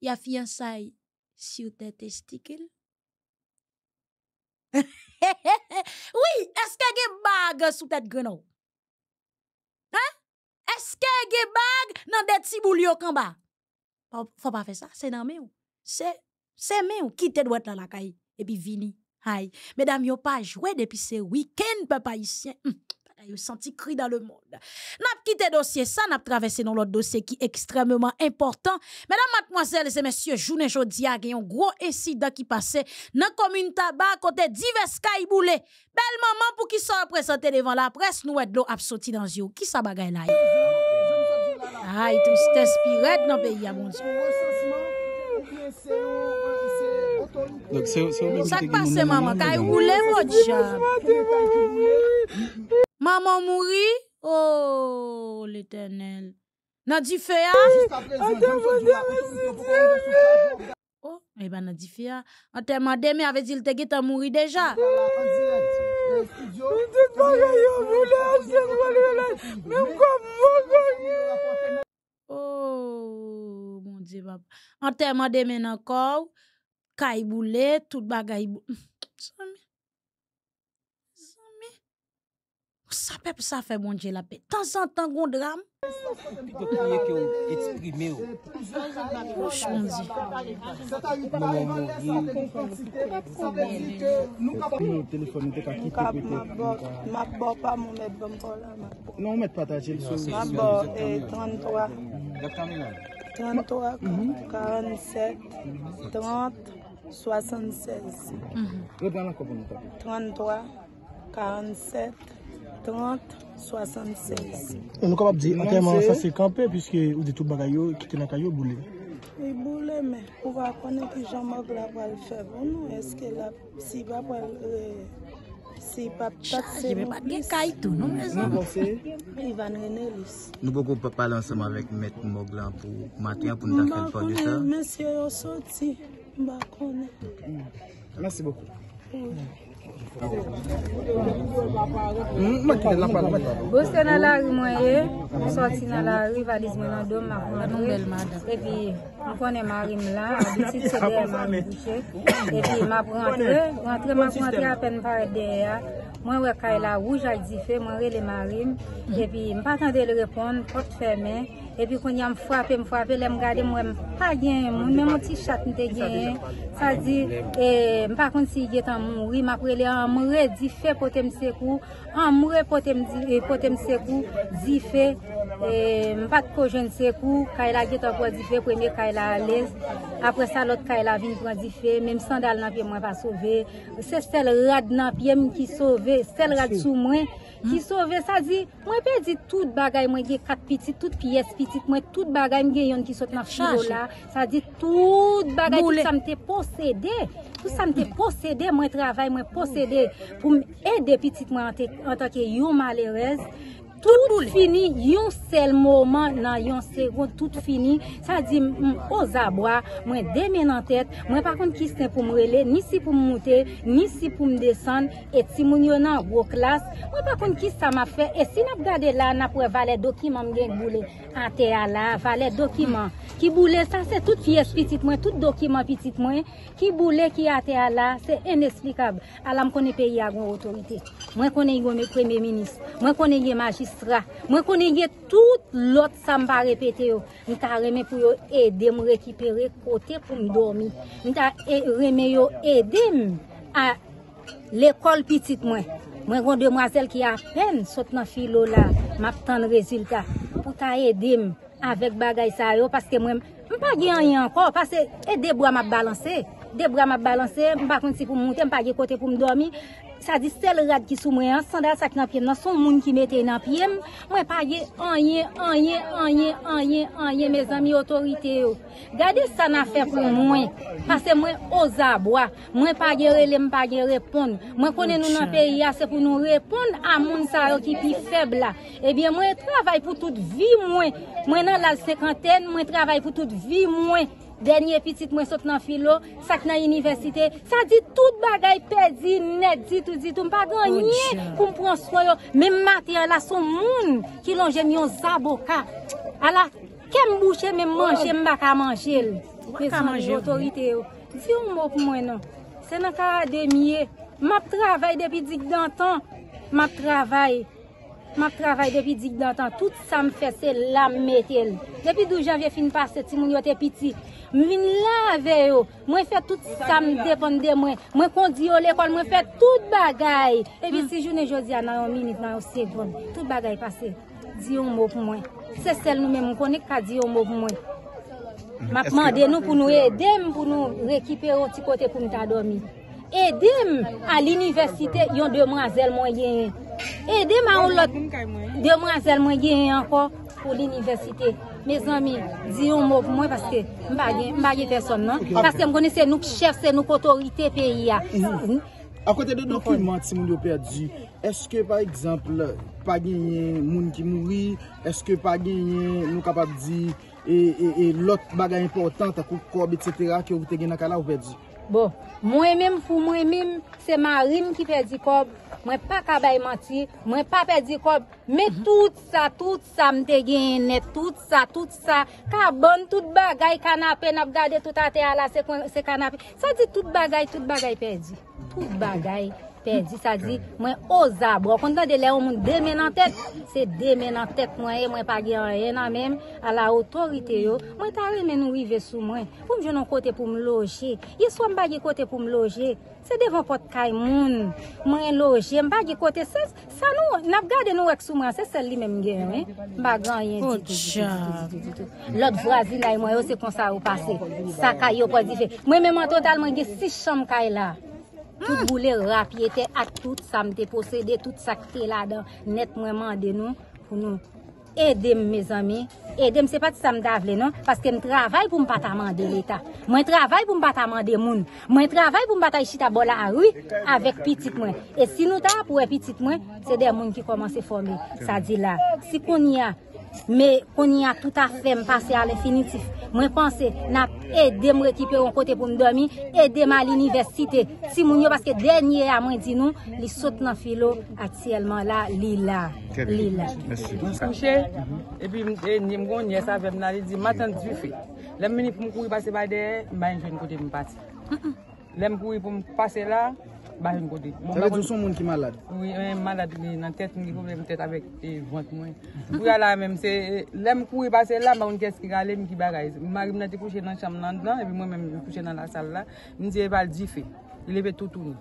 il y a fiançailles sur tes testicules? Oui, eske ge bag sou tèt grenou? Hein? Eske ge bag nan det si boul yo kan ba? Fò pa fè sa, se nan men ou? Se, se men ou, ki te dwet la la kay, epi vini. Hay, medam yo pa jwe depi se week-end pe pa isyen. Yo senti kri dan le monde. Nap kite dosye sa, nap travesse non lot dosye ki ekstremement important. Medam matmoazel, se mesye, jounen jodi a genyon gro esida ki pase nan komune taba kote divers kay boule. Bel maman pou ki sa represente devan la pres, nou et lo ap soti dan zyo. Ki sa bagay la? Hay, tou se te spiret nan peyi a bon zyo. Sak pase maman, ka yi roule mot chan. Maman mouri? Oh, l'Eternel. Nan di feya? Oh, eh e ba nan di feya. An teman deme ave zil te getan mouri deja. Oh, mwen te baga yo moule an se wale wale. Mwen kwa mwen baga. Oh, moun di bab. An teman deme nan kou. Kay boule, tout bagay boule. Sa pep sa fe bon Dje la pe. Tan san tan gon dram. Pito kriye ki ou eksprime ou. Ouch, mon Dje. Maman mori. Nou telefon nou te ka kite Kap pete. ma bo pa moun met bon bola ma bo. Non, met pataje l sou. Ma bo 33, Dak tan nan? 33, 47, 30, 76 33 47 30 76 Nou kapap di, akèman sa se kampe Piske ou de tout bagay yo, kite la kayo boule I boule men Ou va konen ki jamak la pal febou nou Eske la si va pal Si pap tat se nou plis Ivan Renelis. Nou pou kou pa pal ansama vek met mog lan pou Matya pou nou takel fol de sa Monsye yo soti Mba konen. Mersi boku. Mm. Boste nan la ri mwen eh. e, soti nan la ri valiz mwen an dom ma konen. E pi mwen konen marim la, abitit se de mwen bouche. E pi mwen rentre, rentre mwen rentre apen paret de ya. Mwen wè kay e la wouj al di fe, mwen re le marim, epi mpa tande le repon, pot ferme, epi kon yam fwape, mfwape, lem gade mwen pa gen moun, mwen mwen ti chat nte gen, sa di, e, mpa kon si getan moun, wim apre le an mre di fe potem sekou, an mre potem, e, potem sekou, di fe, E, mpat ko jen se kou, kaila get an pran di fe, premye kay la alez, apre sa lot kay la vin pran di fe, menm sandal nan pye mwen pa sove, se sel rad nan pye mwen ki sove, sel rad sou mwen ki hmm? sove, sa di, mwen pe di tout bagay mwen ge kat pitit, tout piyes pitit, mwen tout bagay mwen ge yon ki sot nan firo la, sa di tout bagay Boulé. tout sa mte posede, tout sa mte posede mwen travay, mwen posede pou m ede pitit mwen an tanke yon malerez, Tout fini, yon sel moman nan yon segon, tout fini. Sa di, m ozabwa, mwen demen an tet, mwen pa kont kisten pou m rele, ni si pou m moute, ni si pou m desann et si moun yon nan wok klas Mwen pa kont kis sa ma fe, e si nap gade la, nap wè valet dokiman m gen boule, goule. Ante ala, valet dokiman. Ki boule sa se tout fiyes pitit mwen, tout dokiman pitit mwen, ki boule ki ate ala, se inesplikab. Ala m konen peyi a gwen otorite. Mwen konen yon me premye minis, mwen konen yon magistra, mwen konen yon tout lot sa m pa repete yo. M ta reme pou yo ede m rekipere kote pou m dormi. M ta e, reme yo ede m a l'ekol pitit mwen. Mwen kon demwazel ki apen sot nan filo la, map tan rezultat pou ta ede m. avèk bagay sa yo, paske mwen mpa gen an yon anko, paske e debwa map balanse, debwa map balanse, mpa konti pou mwote, mpa gen kote pou mdomi, Sa di sel rad ki sou mwen an, sandal sak nan piyem nan, son moun ki mette nan piyem, mwen pa ye anye, anye, anye, anye, anye, me zami otorite yo. Gade sa nan fe pou mwen, pase mwen oza boa, mwen pa rele, mwen pa ye repon. Mwen konen nou nan peyi ya, se pou nou repon a moun sa yo ki pi febla. Ebyen mwen travay pou tout vi mwen, mwen nan lal sekanten, mwen travay pou tout vi mwen. denye pitit mwen sot nan filo, sak nan universite, sa di tout bagay pedi, net, di tout, di tout, mpa ganyen pou mpran soyo, men mater la son moun ki lon jem yon zaboka, ala kem bouche men manje mba ka manje l, prezman di otorite yo, oh. di yon mou pou mwen non. nan, se nan ka demye, map travay depi dik dantan, map travay, Map travay depi dik dantan, tout sa m fè se la m metel. Depi 12 janvye fin pase, ti moun yo te piti. M vin la ve yo, mwen fè tout sa m depon de mwen. Mwen kondi yo l'ekol, mwen fè tout bagay. Ebi si jounen jodi an nan yon minute, nan yon sekon, tout bagay pase. Di yon mou pou mwen. Se sel nou men moun konik ka di yon mou pou mwen. Mhm. Map mande nou pou nou edem, pou nou rekipe yon ti kote pou mta domi. Edem, an l'universite, yon demwazel mwen genye. E deman ou lot, demwazel mwen gen anko pou l'universite. Me zanmi, diyon mou pou mwen paske mbage person nan. Paske m konese nou chef, se nou kotorite peyi ya. Mhm. Mhm. A kote de dokumen si moun yo perdi, eske par exemple, pa genyen moun ki mouri, eske pa genyen nou kapap di, e, e, e lot bagay important akou kob, etc. ki ou te gen akala ou perdi? Bon, mwen mèm pou mwen mèm, se ma rim ki pedi kob, mwen pa kabay manti, mwen pa pedi kob, mè mhm. tout sa, tout sa mte gen net, tout sa, tout sa, ka bon tout bagay kanapè, nap gade tout ate ala se, se kanapè, sa di tout bagay, tout bagay pedi, tout bagay. Perdi sa di, mwen oza bro. Kontan de le ou moun demen nan tet, se demen nan tet mwen e, mwen pa gen an e nan menm, a la otorite yo, mwen ta remen nou rive sou mwen. Pou m jenon kote pou m loje, yeswa m bagi kote pou m loje, se devan pot kay moun, mwen loje, m bagi kote se, sa nou, nap gade nou ek sou mwen, se sel li menm gen, m bagan yen ditou. Lot vwazi la mwen yo se konsa ou pase, sa kay yo po di fe. Mwen menman total mwen gen si chom kay la. Tout boule rapyete ak tout sa mte posede, tout sa kte la dan, net mwen mande nou pou nou edem me zami. Edem se pati sa mta vle non, paske m travay pou m pata mande l'Etat. Mwen travay pou m pata mande moun. Mwen travay pou m pata ishi ta bola a rui, avek pitit mwen. E si nou ta pou e pitit mwen, se de moun ki komanse fome. Sa di la, si kon ya, Me koni a tout a fe m pase al infinitif. Mwen panse nap ede m rekipe yon kote pou m domi, ede m al universite. Si moun yo paske denye a mwen di nou, li sot nan filo atyelman la li la. Li la. Mouche, epi m kon nye sa vem nan li di matan di fe. Lem meni pou m kouri pase ba mba yon jen kote m pati. Lem kouri pou m pase la, bajen kote. Tè ve djou son moun ki malade? Oui, mwen malade li nan tet, mwen ki problem tet avèk e vant mwen. Pou yala mèm, se lem kou yi pase la, mwen mwen kes ki gale, mwen ki bagay. Mwen mwen te kouche nan chanm nan dan, epi mwen mwen mwen kouche nan la sal la. Mwen diye bal di fe, li leve toutou nou.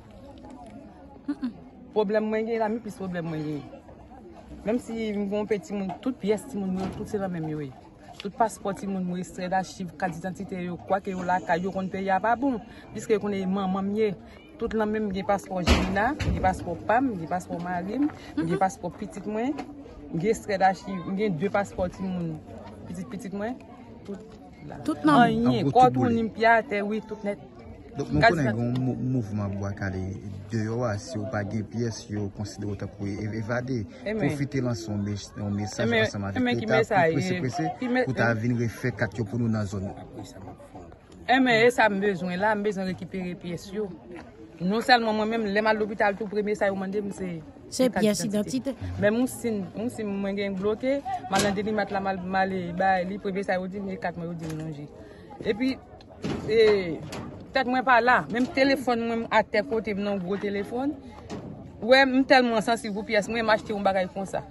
Problem mwen gen, la mi pis problem mwen gen. Mem si mwen kon peti moun, tout piyes ti moun moun, tout se la mèm yoy. Tout paspoti moun mwen stre da chiv, kat identite yo, kwa ke yo la ka yo kon pe ya pa boum. Piske yo kon e man mamye, Tout lan menm gen paspor Jina, gen paspor Pam, gen paspor Marim, gen mhm. paspor pitit Mwen, gen Skredashi, gen dwe paspor ti moun pitit pitit Mwen. Tout la. Tout nan mèm. Anye, kontou te oui, tout net. Dok moun konen goun mouvman bo akale deyo a si yo pa gen piyes yo konsidero ta pou evade profite lan son mesaj ansama vek leta pou prese prese pou ta vin refe kat yo pou nou nan zon. Eme, e sa mbezwen la, mbezwen rekipere piyes yo. Non selman mwen men, lèman l'opital tou premye sa yo mande mse... Se piyes identite. Men moun sin, moun sin mwen gen bloke, man lande li mat la mal li, ba li premye sa yo di, mwen kat mwen yo di mwen lonje. E pi, e, tet mwen pa la, men telefon mwen a te kote mwen nan gro telefon, wè mwen telman sensi vou piyes mwen, mwen achete yon bagay kon sa.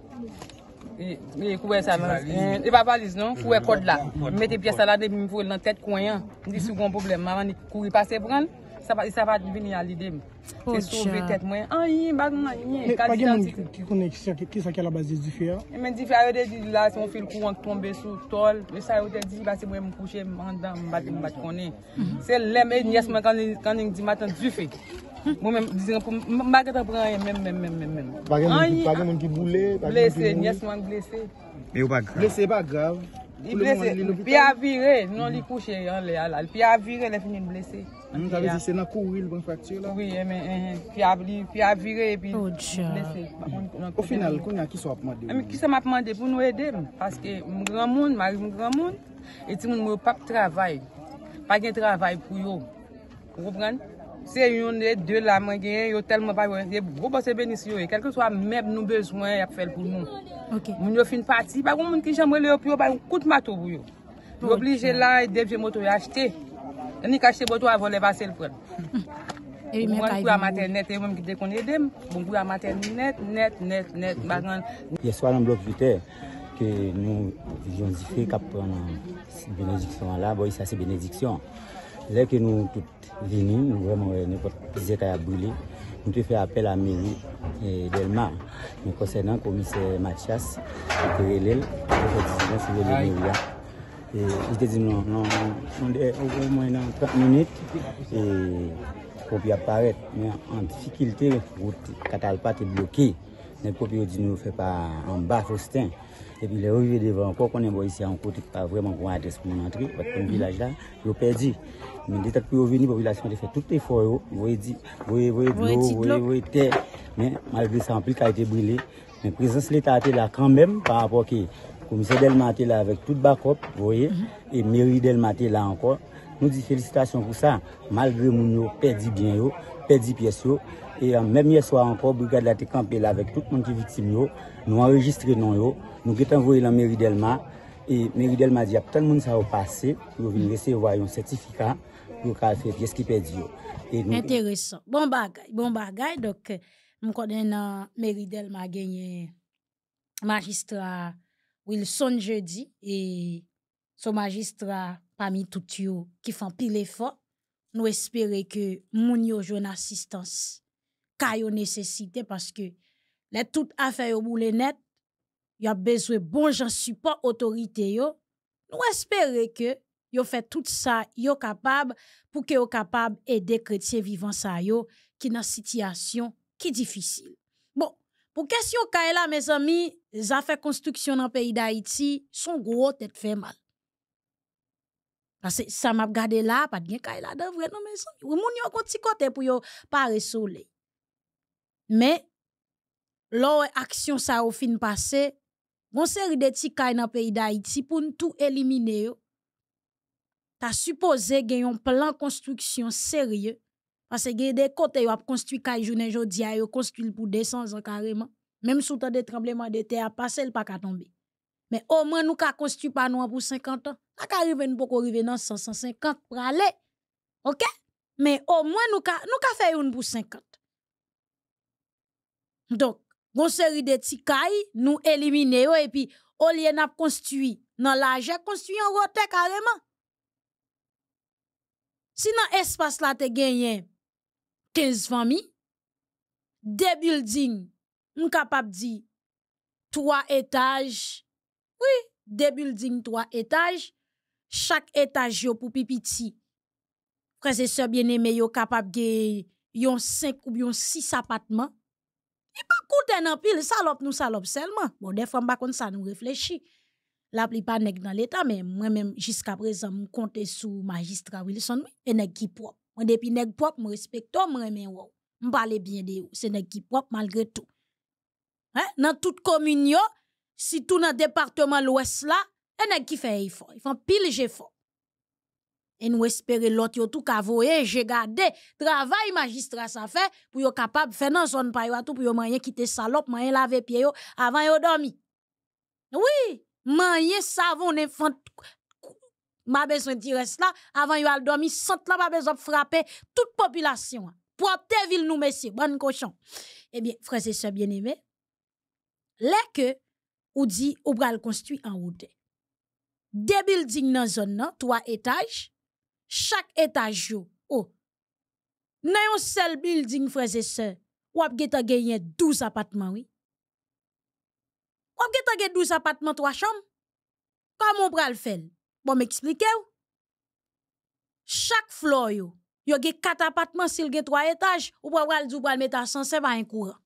E kouwe sa mwen, E pa valiz non, kouwe kod la. Mwen mette piyes sa la de, mwen fwel nan tet kwenyan. Mwen di sou kon problem, mwen mwen kouri pase pran. sa pa vini alide m. Se souve tet mwen, anye, bagman pa gen moun ki konen ki sa ki la base di fè ya? Men di fè a yo de di la, se moun fil kou an tombe sou tol, yo sa yo de di, ba se mwen m kouche mwen andan m bat m bat konen. Se lem e nyes mwen kan yon di matan di fè. Mwen men, disen pou, mbage ta pran yon men men men men men. Pagye moun ki boule? Blese, nyes mwen blese. Blese pa grav. Li blese, pi avire, non li kouche yon le alal. Pi avire, le finin blese. Mwen ta vezi se nan kou wil bon faktur la? Oui, eh, men, eh, eh. pi avire, pi oh, blese. Ou final, koun ya ki so apman de? Ki so apman de pou nou edem. Paske mwen gran moun, mari mwen gran moun, eti mwen mwen pap travay. Pa gen travay pou yo. Ou repren? Se yon de, de la mwen gen, yo telman pa yon, se bo bo se benis yo e. Kelke swa meb nou bezwen ap fel pou nou. Ok. Moun yo fin pati, pa bagon moun ki jamre le yo, pi yo pa yon kout mato pou yo. Yo oblije la, devje moto yo achete. Yon ni kache boto avon le basel pren. Mwen kou a mater net, e mwen ki dekon edem. Mwen kou a mater net, net, net, net, bagan. Yeswa nan blok vitè, ke nou yon zife kap pran benediksyon la, boy sa se benediksyon. Lè ke nou tout vini, nou vreman wè ne pot pize kaya boulé, nou te fè apel a Meri Delma, nou konsè nan komise Mathias, ki te relèl, ki te fè dizidans se vè lè Meri ya. E jte di nou, nou de ou mwen nan 30 minit, e... Popi aparet, men an difikilte, wout katal pa te bloke, men popi yo di nou fe pa an ba fosten. Epi le ouye devan, kwa konen bo yisi an kote pa vreman kwa adres pou moun antre, pat kon vilaj la, Men de tat pou yo. Veni, populasyon de fe tout te fo yo, voye di, voye, voye blou, voye, voye te, men malgre sa anpil ka ite brile, men prezans l'Etat te la kanmem, par rapport ki komise del mate la vek tout bakop, voye, e meri del mate la ankon, nou di felicitasyon pou sa, malgre moun yo, perdi bien yo, perdi piyes yo, E mèm yè swa anpò, brigade la te kampe la vek tout moun ki vitim yo, nou enregistre non yo, nou getan voye lan Meri Delma, e Meri Delma di ap tan moun sa yo pase, yo vin rese yo voyon sertifika, yo kal fè bon bagay, bon bagay, dok moun konen nan Meri Delma genye Wilson jeudi, e sou magistra Pami tout yo ki fan pil efo, nou espere ke moun yo ka yo tout afe yo boule net, yo bezwe bon jan support otorite yo, nou espere ke yo fe tout sa yo kapab pou ke yo kapab ede kretye vivan sa yo ki nan sityasyon ki difisil. Bon, pou kesyon ka e la, me zami, zafè konstruksyon nan peyi da iti, son gro tet fe mal. Pase sa map gade la, pat gen kay la devre nan men son. Moun yo konti kote pou yo pare sole. Me, lor e aksyon sa ou fin pase, monser ide ti kay nan peyi da iti pou nou tou elimine yo. Ta suppose gen yon plan konstruksyon serye. Pase gen de kote yo ap konstruy kay jounen jodi a yo konstruy pou 200 an kareman. Mem sou ta de trembleman de te a pase l pa ka tombe. Men o mwen nou ka konstu pa nou an pou 50 an. A ka rive nou pou ko rive nan 150 prale. Ok? Men o mwen nou ka fe yon pou 50. Donk, gonseri de ti kay, nou elimine yo. E pi, o liye nap konstu nan laje, konstu yon rote. Si nan espas la te genyen 15 fami, de building, nou kapap di 3 etaj, Oui, de building 3 etaj, chak etaj yo pou pipiti. Prese se bien eme yo kapap ge yon 5 ou yon 6 apatman. I pa koute nan pil, salop nou salop selman. Bon, defan bakon sa nou reflechi. La pli pa nek nan leta, men mwen men jiska prezan mwen konte sou magistra Wilson, e nek ki prop. Mwen depi nek prop, mwen respekto, mwen men. Mwen bien de ou, se nek ki prop malgre tou. Nan tout kominyo, Si tou nan departement l'Ouest la, enèk ki fè y fò. Y fò pil jè fò. En nou espere lot yo ka voye, jè gade, travay magistra sa fè, pou yo kapab fè nan son payo atou, pou yo manye kite salop, manye lave pie yo, avan yo domi. Oui, manye savon, en fò, ma bezon ti res la, avan yo al domi, sant la ma bezon frape, tout populasyon. Po ap te vil nou mesi, ban koshon. Ebyen, frese se bien eme, lè ke, ou di ou pral konstuit an wote. De building nan zon nan, 3 etaj, chak etaj yo, ou, nan yon sel building freze se, wap geta genyen 12 apatman, oui. Wap genyen 12 apatman 3 chanm, komon pral fel? Bon, m'explike ou? Chak floor yo, yo genyen 4 apatman sil genyen 3 etaj, ou pral zou pral meta sanse va yon kouran.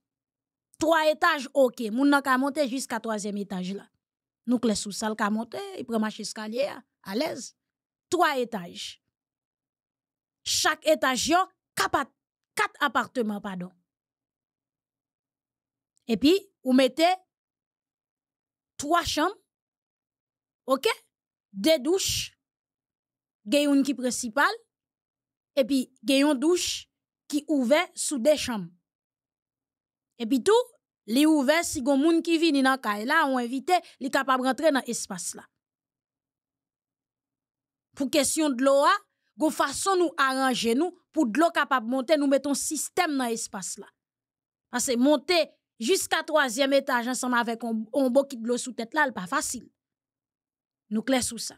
3 etaj, ok, moun nan ka monte jiska 3e etaj la. Nou kle sou sal ka monte, i premache skalye a, alez. 3 etaj. Chak etaj yo, 4 apartement, pardon. E pi, ou 3 chanm, ok, 2 douche, geyoun ki precipal, e pi geyoun douche ki ouve sou 2 chanm. E pi tou, li ouve si goun moun ki vi ni nan kae la, ou evite li kapab rentre nan espas la. Pou kesyon dlo a, gon façon nous arranger nous pour de l'eau capable monter, nous mettons système dans l'espace là. Parce que monter jusqu'à troisième étage ensemble avec un, un beau de l'eau sous tête là, pas facile. Nous clair sous ça.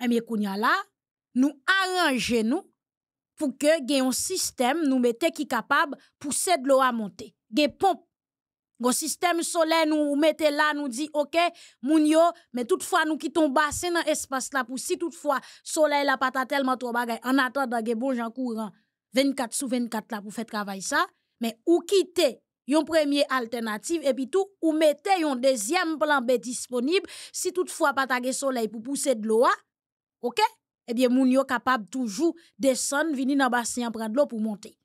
Et eh bien, là, nous arranger nous pour que ait un système nous mette qui capable pousser de l'eau à monter. Gen pompe Gon système solaire nous mettez là nous dit OK moun yo mais toutefois nous quittons bassin dans espace là pour si toutefois soleil là pas tellement trop bagay en attendant gen bon gens courant 24 sous 24 là pour faire travail ça mais ou quitter? Yon premier alternative et puis tout ou mettez un deuxième plan B disponible si toutefois pas ta soleil pour pousser de l'eau OK? Eh bien moun yo capable toujours descendre venir dans bassin prendre l'eau pour monter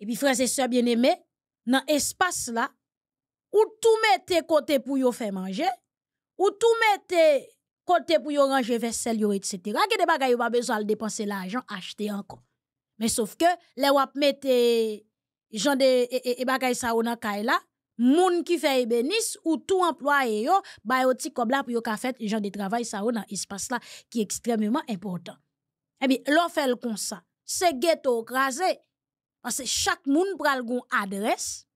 et puis frères et sœurs bien-aimés dans espace là ou tout mettez côté pour yo faire manger ou tout mettez côté pour yo ranger vaisselle yo etc. Que des bagages pas besoin de dépenser l'argent acheter encore. Mais sauf que les wap mettez gens de et, bagages ça ou nan kay là moun qui fait ébénis ou tout employé yo ba yo ti comme là pour yo ka fait gens de travail ça ou dans espace là qui est extrêmement important. Eh fait le comme ça. C'est ghetto crasé parce que chaque monde pral gon adresse.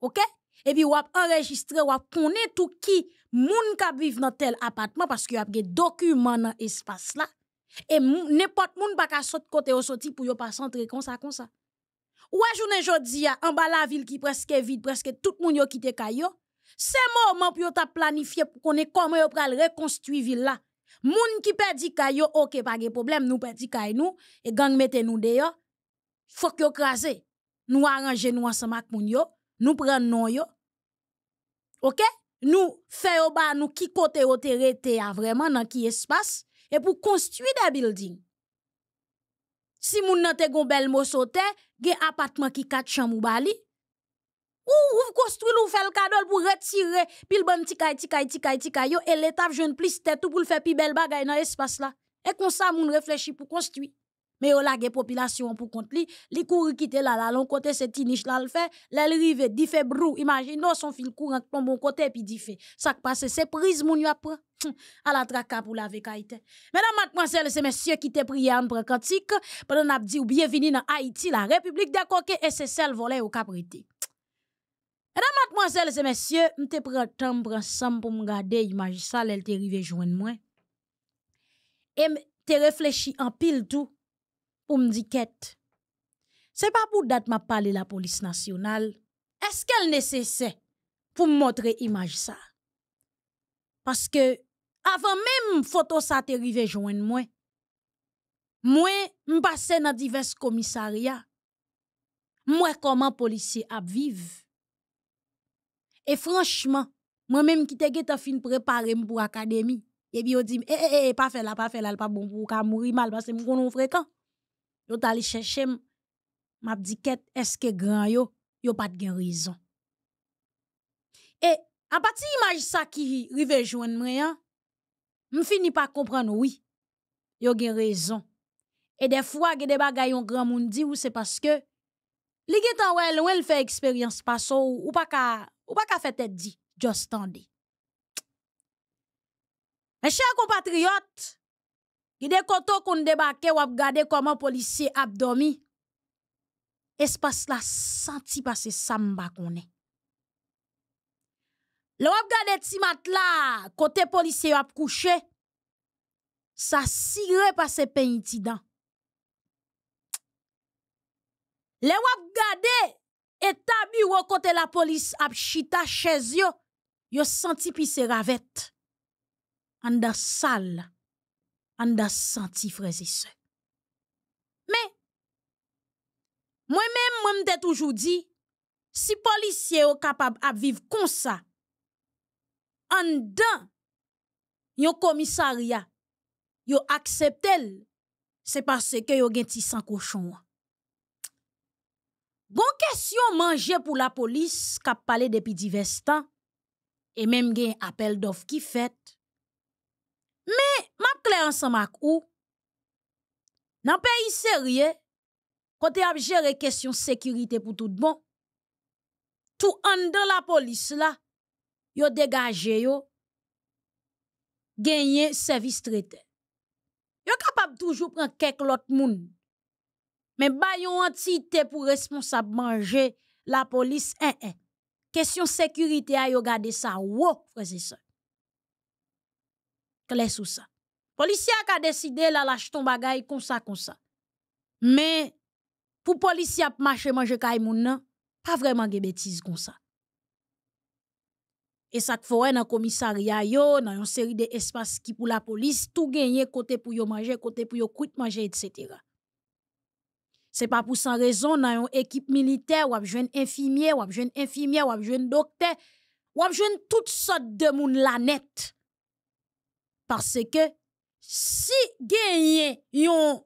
OK? Puis wap enregistre wap connaît tout qui moun ka vivre dans tel appartement parce que y a des documents dans espace là. Et n'importe moun pas ka saute côté au sorti pour yo pas centrer comme ça comme ça. Ou a journée jodi en bas la ville qui presque vide, presque tout moun yo quitté kayo. C'est moment pour yo ta planifier pour connaître comment yo pral reconstruire ville là. Moun qui perdi kayo, OK, pas de problème, nous perdi kay nous et gang mette nous dehors faut que crasé. Nous arranger nous ensemble avec moun yo, nous prendre non yo. OK? Nous faire ba nous qui côté au terrete a vraiment dans qui espace et pour construire des buildings. Si moun nan te gon bel mosote, gen apatman ki kat chan mou bali. Ou ouv konstruil ou fel kadol pou retire pil ban tikay tikay tikay tikay yo e l'etap jwen plis tetou pou l'fe pi bel bagay nan espas la. E kon sa moun reflechi pou konstruil. Mais yo la population pour compte li, li couri quitter là là, l'on côté c'est tiniche là le fait, l'elle rive, di fait brou, imagine son fil courant ton bon côté puis di fait. Ça passe c'est prise moun yo apprend à la traka pour la vekaïté. Mesdames, mademoiselles et messieurs qui te prié en cantique, pendant n'a dit ou bienvenue dans Haïti, la République des coquets et celle volée au caprité. Mesdames, mademoiselles et messieurs, m'te prend temps ensemble pour me garder image ça, elle te rive joindre moi. Et te réfléchi en pile tout pour me dire quête. C'est pas pour date m'a parlé la police nationale. Est-ce qu'elle nécessaire pour me montrer image ça? Parce que avant même photo ça te rive joindre moi. Moi, m'passe dans divers commissariats. Moi comment policier a vivre. Et franchement, moi-même qui te geta fin préparer pour académie. Et puis on dit eh eh eh pas faire là pas faire là pas bon pour mourir mal parce que m'konon fréquent. Yo tali chercher m'a dit est-ce que grand yo yo pas de raison? Et à partir image ça qui rive joindre moi me fini pas comprendre oui. Yo gen raison. Et des fois gen des bagay yon grand monde dit ou c'est parce que li gen tan wè loin fait expérience pas ou pas ka ou pas ka fait tête dit just stand. Mes chers compatriotes, Ide koto kon debake wap gade koman polisye abdomi. Espas la santi pase samba konen. Le wap gade ti mat la, kote polisye wap kouche, sa sire pase pen iti dan. Le wap gade, etabi wak kote la polis ap chita chez yo, yo santi pi se ravet. An sal la. An da santi freze se. Me, mwen men mwen mte toujou di, si polisye yo kapab ap viv kon sa, an dan yo komisarya, yo akseptel, se pase ke yo gen ti san koshon. Gon kesyon manje pou la polis kap pale depi divestan, e menm gen apel dof ki fet, Me, map kle ansan mak ou, nan peyi serye, kote ap jere kesyon sekirite pou tout bon, tou an de la polis la, yo degaje yo, genye servis trete. Yo kapab toujou pran kek lot moun. Men bayon antite pou responsab manje la polis en en. Kesyon sekurite a yo gade sa wo. Kle sou sa. Polisya ka deside la lach ton bagay konsa konsa. Men, pou polisya ap mache manje kay moun nan, pa vreman ge betiz konsa. E sak fore nan komisariya yo, nan yon seri de espas ki pou la polis, tou genye kote pou yo manje, kote pou yo kwit manje, etc. Se pa pou san rezon nan yon ekip militer, wap jwen infimier, wap jwen infimier, wap jwen dokter, wap jwen tout sot de moun lanet. Parce ke, Si genye yon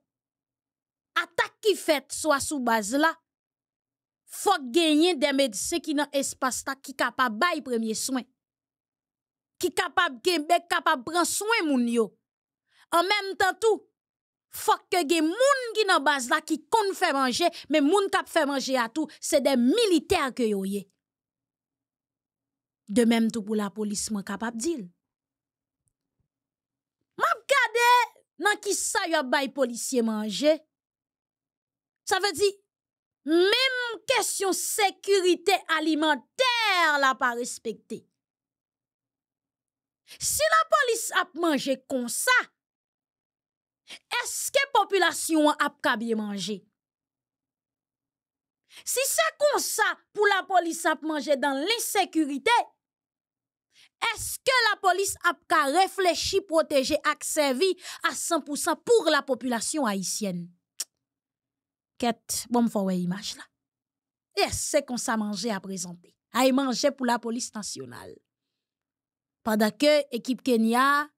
atak ki fet swa sou baz la, fok genye den medise ki nan espasta ki kapab bay premye swen. Ki kapab genbe kapab pran swen moun yo. An menm tan tou, fok genye moun ki nan baz la ki kon fè manje, men moun kap fè manje atou, se den militer ke yo ye. De menm tou pou la polis mwen kapab dil. nan ki sa yo bay polisye manje, sa ve di, mem kesyon sekurite alimenter la pa respekte. Si la polis ap manje kon sa, eske populasyon ap kabye manje? Si sa kon sa pou la polis ap manje dan l'insekurite, Eske la polis ap ka reflechi proteje ak servi a 100% pou la populasyon Haitienne? Ket, bom fwa wey imaj la. Es se kon sa manje a prezante. A y manje pou la polis nasyonal. Pada ke ekip Kenya,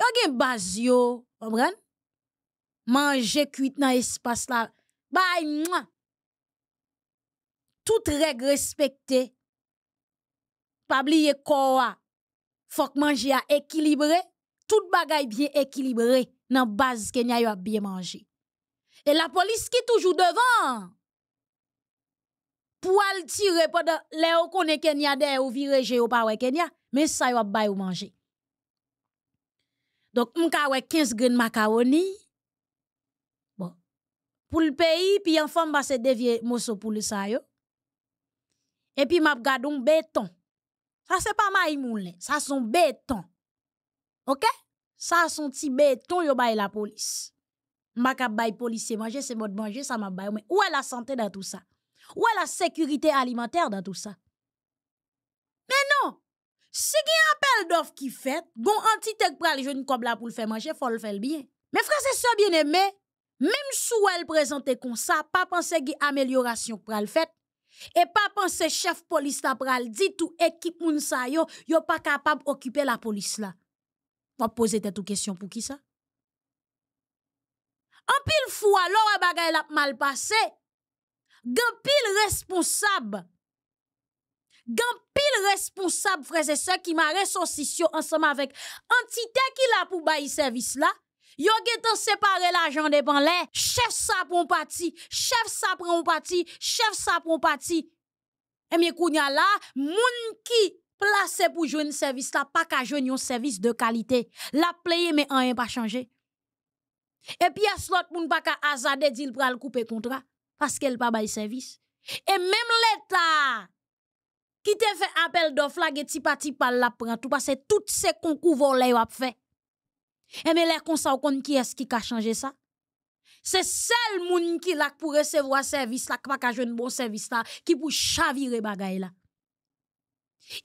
yo gen baz yo, obren? Manje kuit nan espas la. Bay mwa! Tout reg respekte. Pabliye kowa. Fok manje a ekilibre, tout bagay biye ekilibre nan baz Kenya yo a biye manje. E la polis ki toujou devan, pou al tire pa de le ou konen Kenya de ou vireje ou pa we Kenya, men sa yo a bay ou manje. Dok mka we 15 gren makaroni, bon, pou l peyi, pi yon fom ba se devye moso pou l sa yo, e pi map gadon beton, Sa se pa ma imoun le, sa son beton. Ok? Sa son ti beton yo bay la polis. Maka bay polisye manje, se mod manje, sa ma bay. Ou e la sante dan tout sa? Ou e la sekurite alimenter dan tout sa? Men non! Si gen apel dof ki fet, gon antitek pral joun kob la pou l fè manje, fol fèl bien. Men frase se bien eme, menm sou el prezante kon sa, pa panse gen amelyorasyon pral fet, E pa panse chef polis la pral di tou ekip moun sa yo, yo pa kapab okipe la polis la. Wap pose te tou kesyon pou ki sa? An pil fwa, lor bagay la mal pase, gan pil responsab, gan pil responsab freze se ki ma resosisyon ansama vek antite ki la pou bayi servis la, Yo getan separe la jan depan le, chef pon pati, chef sa pon pati, chef sa pon pati. E mi kounya la, moun ki plase pou jwen servis la, pa ka jwen yon servis de kalite. La pleye me an yon pa chanje. E pi as lot moun pa ka azade dil pral koupe kontra, paske el pa bay servis. E menm l'Etat, ki te fe apel do flag eti pati pal la paske tout se konkou volay wap fe. Eme lè kon sa w kon ki eski ka chanje sa? Se sel moun ki lak pou resevo a servis la, kwa ka jwen bon servis la, ki pou chavire bagay la.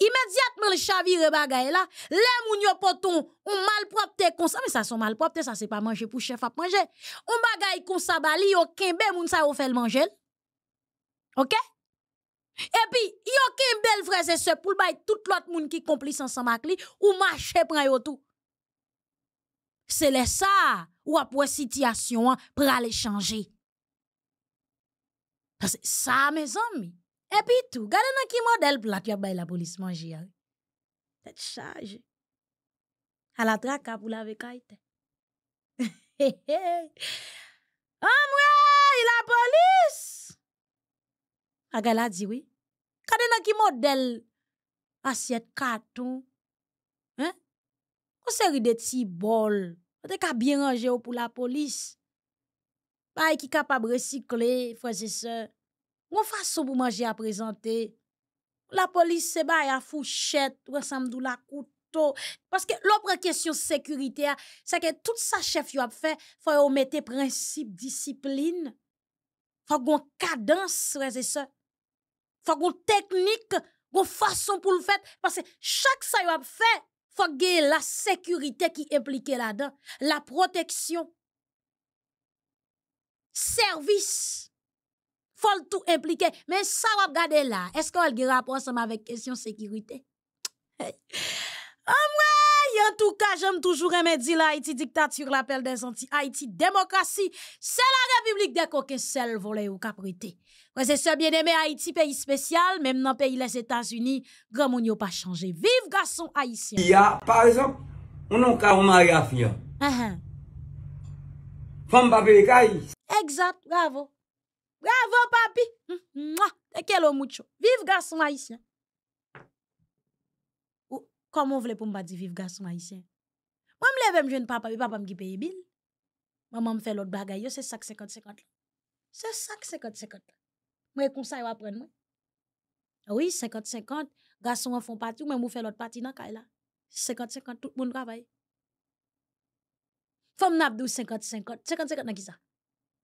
Imediat me l chavire bagay la, lè moun yo poton, ou malpropte kon sa, me sa son malpropte, sa se pa manje pou chef ap manje. Ou bagay kon sa bali, yo kenbe moun sa yo fel manje. Ok? E pi, yo kenbe l freze se pou l bay tout lot moun ki komplis ansan mak li, ou mache pran yo tou. Se lè sa, ou apwe sityasyon pral e chanje. Sa, me zanmi. E pi tou, gade nan ki model plat yo bay la polis manje. Tè chanje. A la traka pou la vekayte. Amwe, la polis! A gala di wè. Gade nan ki model asyet katou. O seri de ti bol. Te ka bien ranger pour la police. Pas qui capable recycler, frères et sœurs. On façon pour manger à présenter. La police se bat à fourchette, ensemble la couteau. Parce que l'autre question sécurité, c'est que tout ça chef yo a fait, faut mettre principe discipline. Faut qu'on cadence, frères et sœurs. Faut qu'on technique, qu'on façon pour le faire. Parce que chaque ça yo a fait, faut que la sécurité qui implique là-dedans, la protection, service. Faut tout impliquer. Mais ça va regarder là. Est-ce qu'on a un rapport ensemble avec question sécurité? en tout cas, j'aime toujours aimer dire l'Haïti dictature, l'appel des anti Haïti démocratie. C'est la République des coquins seul volé ou caprité. C'est ce bien aimé Haïti, pays spécial, même dans le pays les États-Unis, grand moun pas changé. Vive garçon haïtien. Il y a, par exemple, on a un cas où mari a fille. Femme papi Exact, bravo. Bravo, papi. Mouah, quel mucho. Vive garçon haïtien. Comment vous voulez pour me dire vivre garçon haïtien? Moi, je me lève, je ne papa, papa me paye bill. Maman me fait l'autre bagaille, c'est ça 50-50. C'est ça 50-50. Moi, conseil va prendre moi. Oui, 50-50. Garçon en font partie, mais vous fait l'autre partie dans la 50-50, tout le monde travaille. Femme n'a 50-50. 50-50 dans qui ça?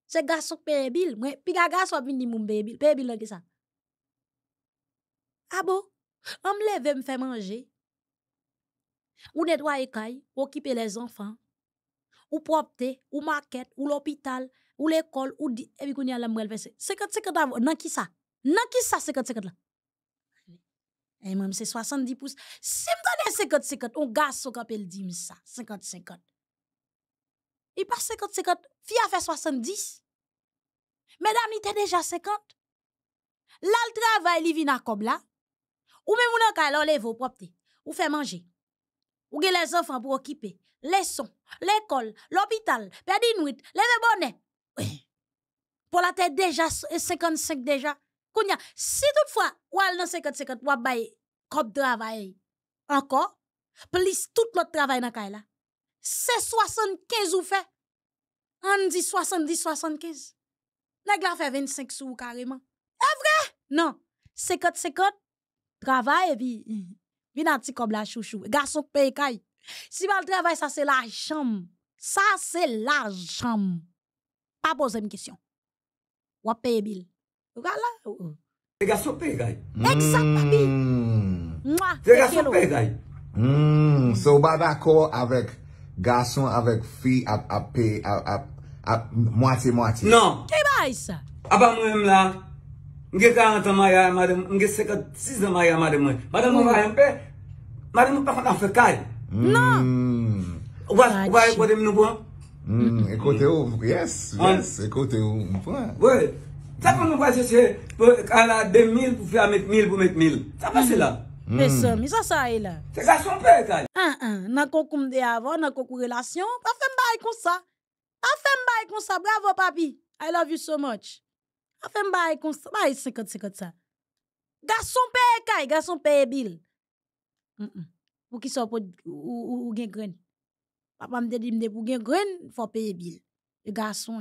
C'est garçon paye bill. Moi, puis garçon vient mon paye bill. Paye bill dans qui ça? Ah bon? On me lève, me fait manger. Ou nettoyer caille, occuper les enfants, ou propter, ou maquette, ou l'hôpital, ou l'école, ou di, et puis qu'on y a la mwel verse. 50 50 nan qui ça? Nan qui ça 50 50 là? Et même c'est 70 pouces. Si me donne 50 50, on garçon quand elle dit ça, 50 50. Il passe 50 50, fille a fait 70. Mesdames, il était déjà 50. Là, le travail, il vient comme là. Ou même ou nan ka, là, lève, propre, ou fait manger. Ou les enfants pour occuper, les sons, l'école, l'hôpital, perdu nuit, les bonnet. Pour la tête déjà 55 déjà. Kounya, si toutefois ou al dans 50 50 ou bay comme travail encore plus tout l'autre travail dans. C'est 75 ou fait? On dit 70 75. Nèg la fait 25 sous carrément. Est vrai? Non. 50 50 travail et puis Vina ti comme la chouchou. Garçon paye kay. Si mal travail, ça c'est la chambre. Ça c'est la chambre. Pas poser une question. wap peye bil. Gala. Tega sou peye gay. Eksak papi. Hmm. Mwa. Tega sou peye gay. Hmm, so ba dako avek gason avek fi ap ap peye ap mwati mwati. Non. Ki bay sa? Aba mwen mla. Mge 40 maya madem. Mge 56 maya madem mwen. Madem mwen vayen pe. Madem mwen pa kontan fe kay. Hmm. Non. Wad wade mwen nou bon? E kote ou, yes, yes, e kote ou, mpwen. Ouye, sa kon nou wase se, a la 2000 pou fè a met 1000 pou met 1000. Sa pase la. Pe se, mi sa sa e la. Se ka son pe, kaj. An, an, nan konkou mde avon, nan konkou relasyon, pa fè mbay kon sa. Pa fè mbay kon sa, bravo papi. I love you so much. Pa fè mbay kon sa, mbay 50-50 sa. Gason pe e kaj, gason pe e bil. Ou ki so pou, ou gen gren. Papa me dit me pour gen grain, faut payer bill. Le garçon.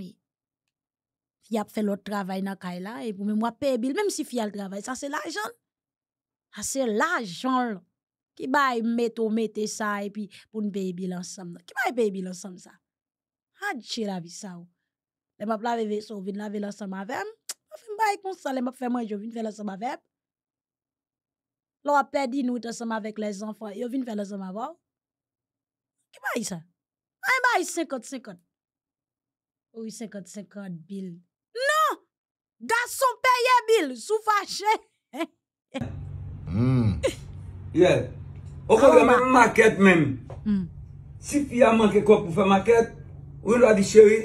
Il a fait l'autre travail dans là et pour moi payer bill même si fi le travail, ça c'est l'argent. Ça c'est l'argent qui bail mettre mettre ça et puis pour nous payer bill ensemble. Qui bail payer bill ensemble ça? Ha la vie ça. Les m'a laver so vinn laver ensemble avec. Fait bail comme ça, les m'a fait manger vinn faire ensemble avec. L'on a perdu nous ensemble avec les enfants. Yo vinn faire Ki ba yi sa? Ay ba yi 50-50. Ou yi 50-50 bil. Non! Gason peye bil, sou fache. mm. Yeah. Ou kon gen men maket men. Mm. Si fia manke kop pou fe maket, ou yi lwa di cheri,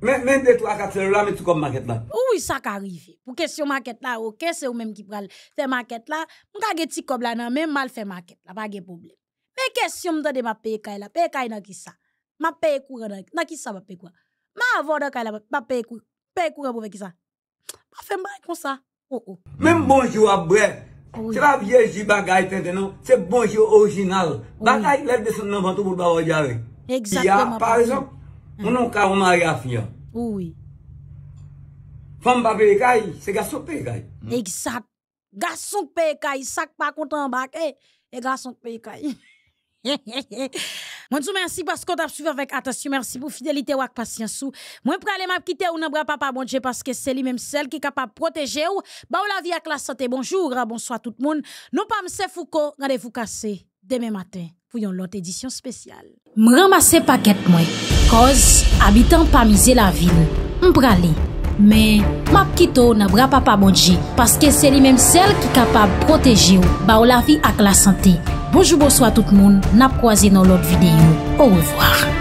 men, men de 3-4 seri la men tou kop maket la. Ou yi sa ka rive? Pou kesyon maket la, ou okay, kes se ou men ki pral fe maket la, mwen ka ge ti kop la nan men, mal fe maket la, pa ge problem. E kesyon mta de ma peye kay la, peye kay nan ki sa. Ma peye kouran nan, nan ki sa ma peye kouran. Ma avon nan kay la, ma peye kouran, peye kouran pou ve ki sa. Ma fe mbay kon sa. Oh oh. Mem bonjou ap bre, oh, oui. se pa vie ji bagay tente non, se bonjou orijinal. Oh, oui. Bagay lèl de son nan vantou pou ba wajare. Exactement. Ya, par exemple, mm. moun an ka ou mari a fiyan. Oh, oui. Femme pas payer caille, c'est garçon payer caille. Exact. Garçon payer caille, sac pas content en bac, eh, et garçon payer caille. Mwen sou mersi pasko tap suivi avèk atasyon, mersi pou fidelite wak pasyansou. Mwen prale map kite ou bra papa bonje paske se li menm sel ki kapap proteje ou. Ba ou la vi ak la sante, bonjour, bonsoit tout moun. Nou pa mse fouko, gade fou kase, deme maten, pou yon lot edisyon spesyal. M ramase paket mwen, koz, abitan pa mize la vil, m prale. Men, map kito nan bra papa bonje, paske se li menm sel ki kapap proteje ou. Ba ou la vi ak la sante. Bojou bojou a tout moun, nap kwa zi nan lot videyo. Ou revoar.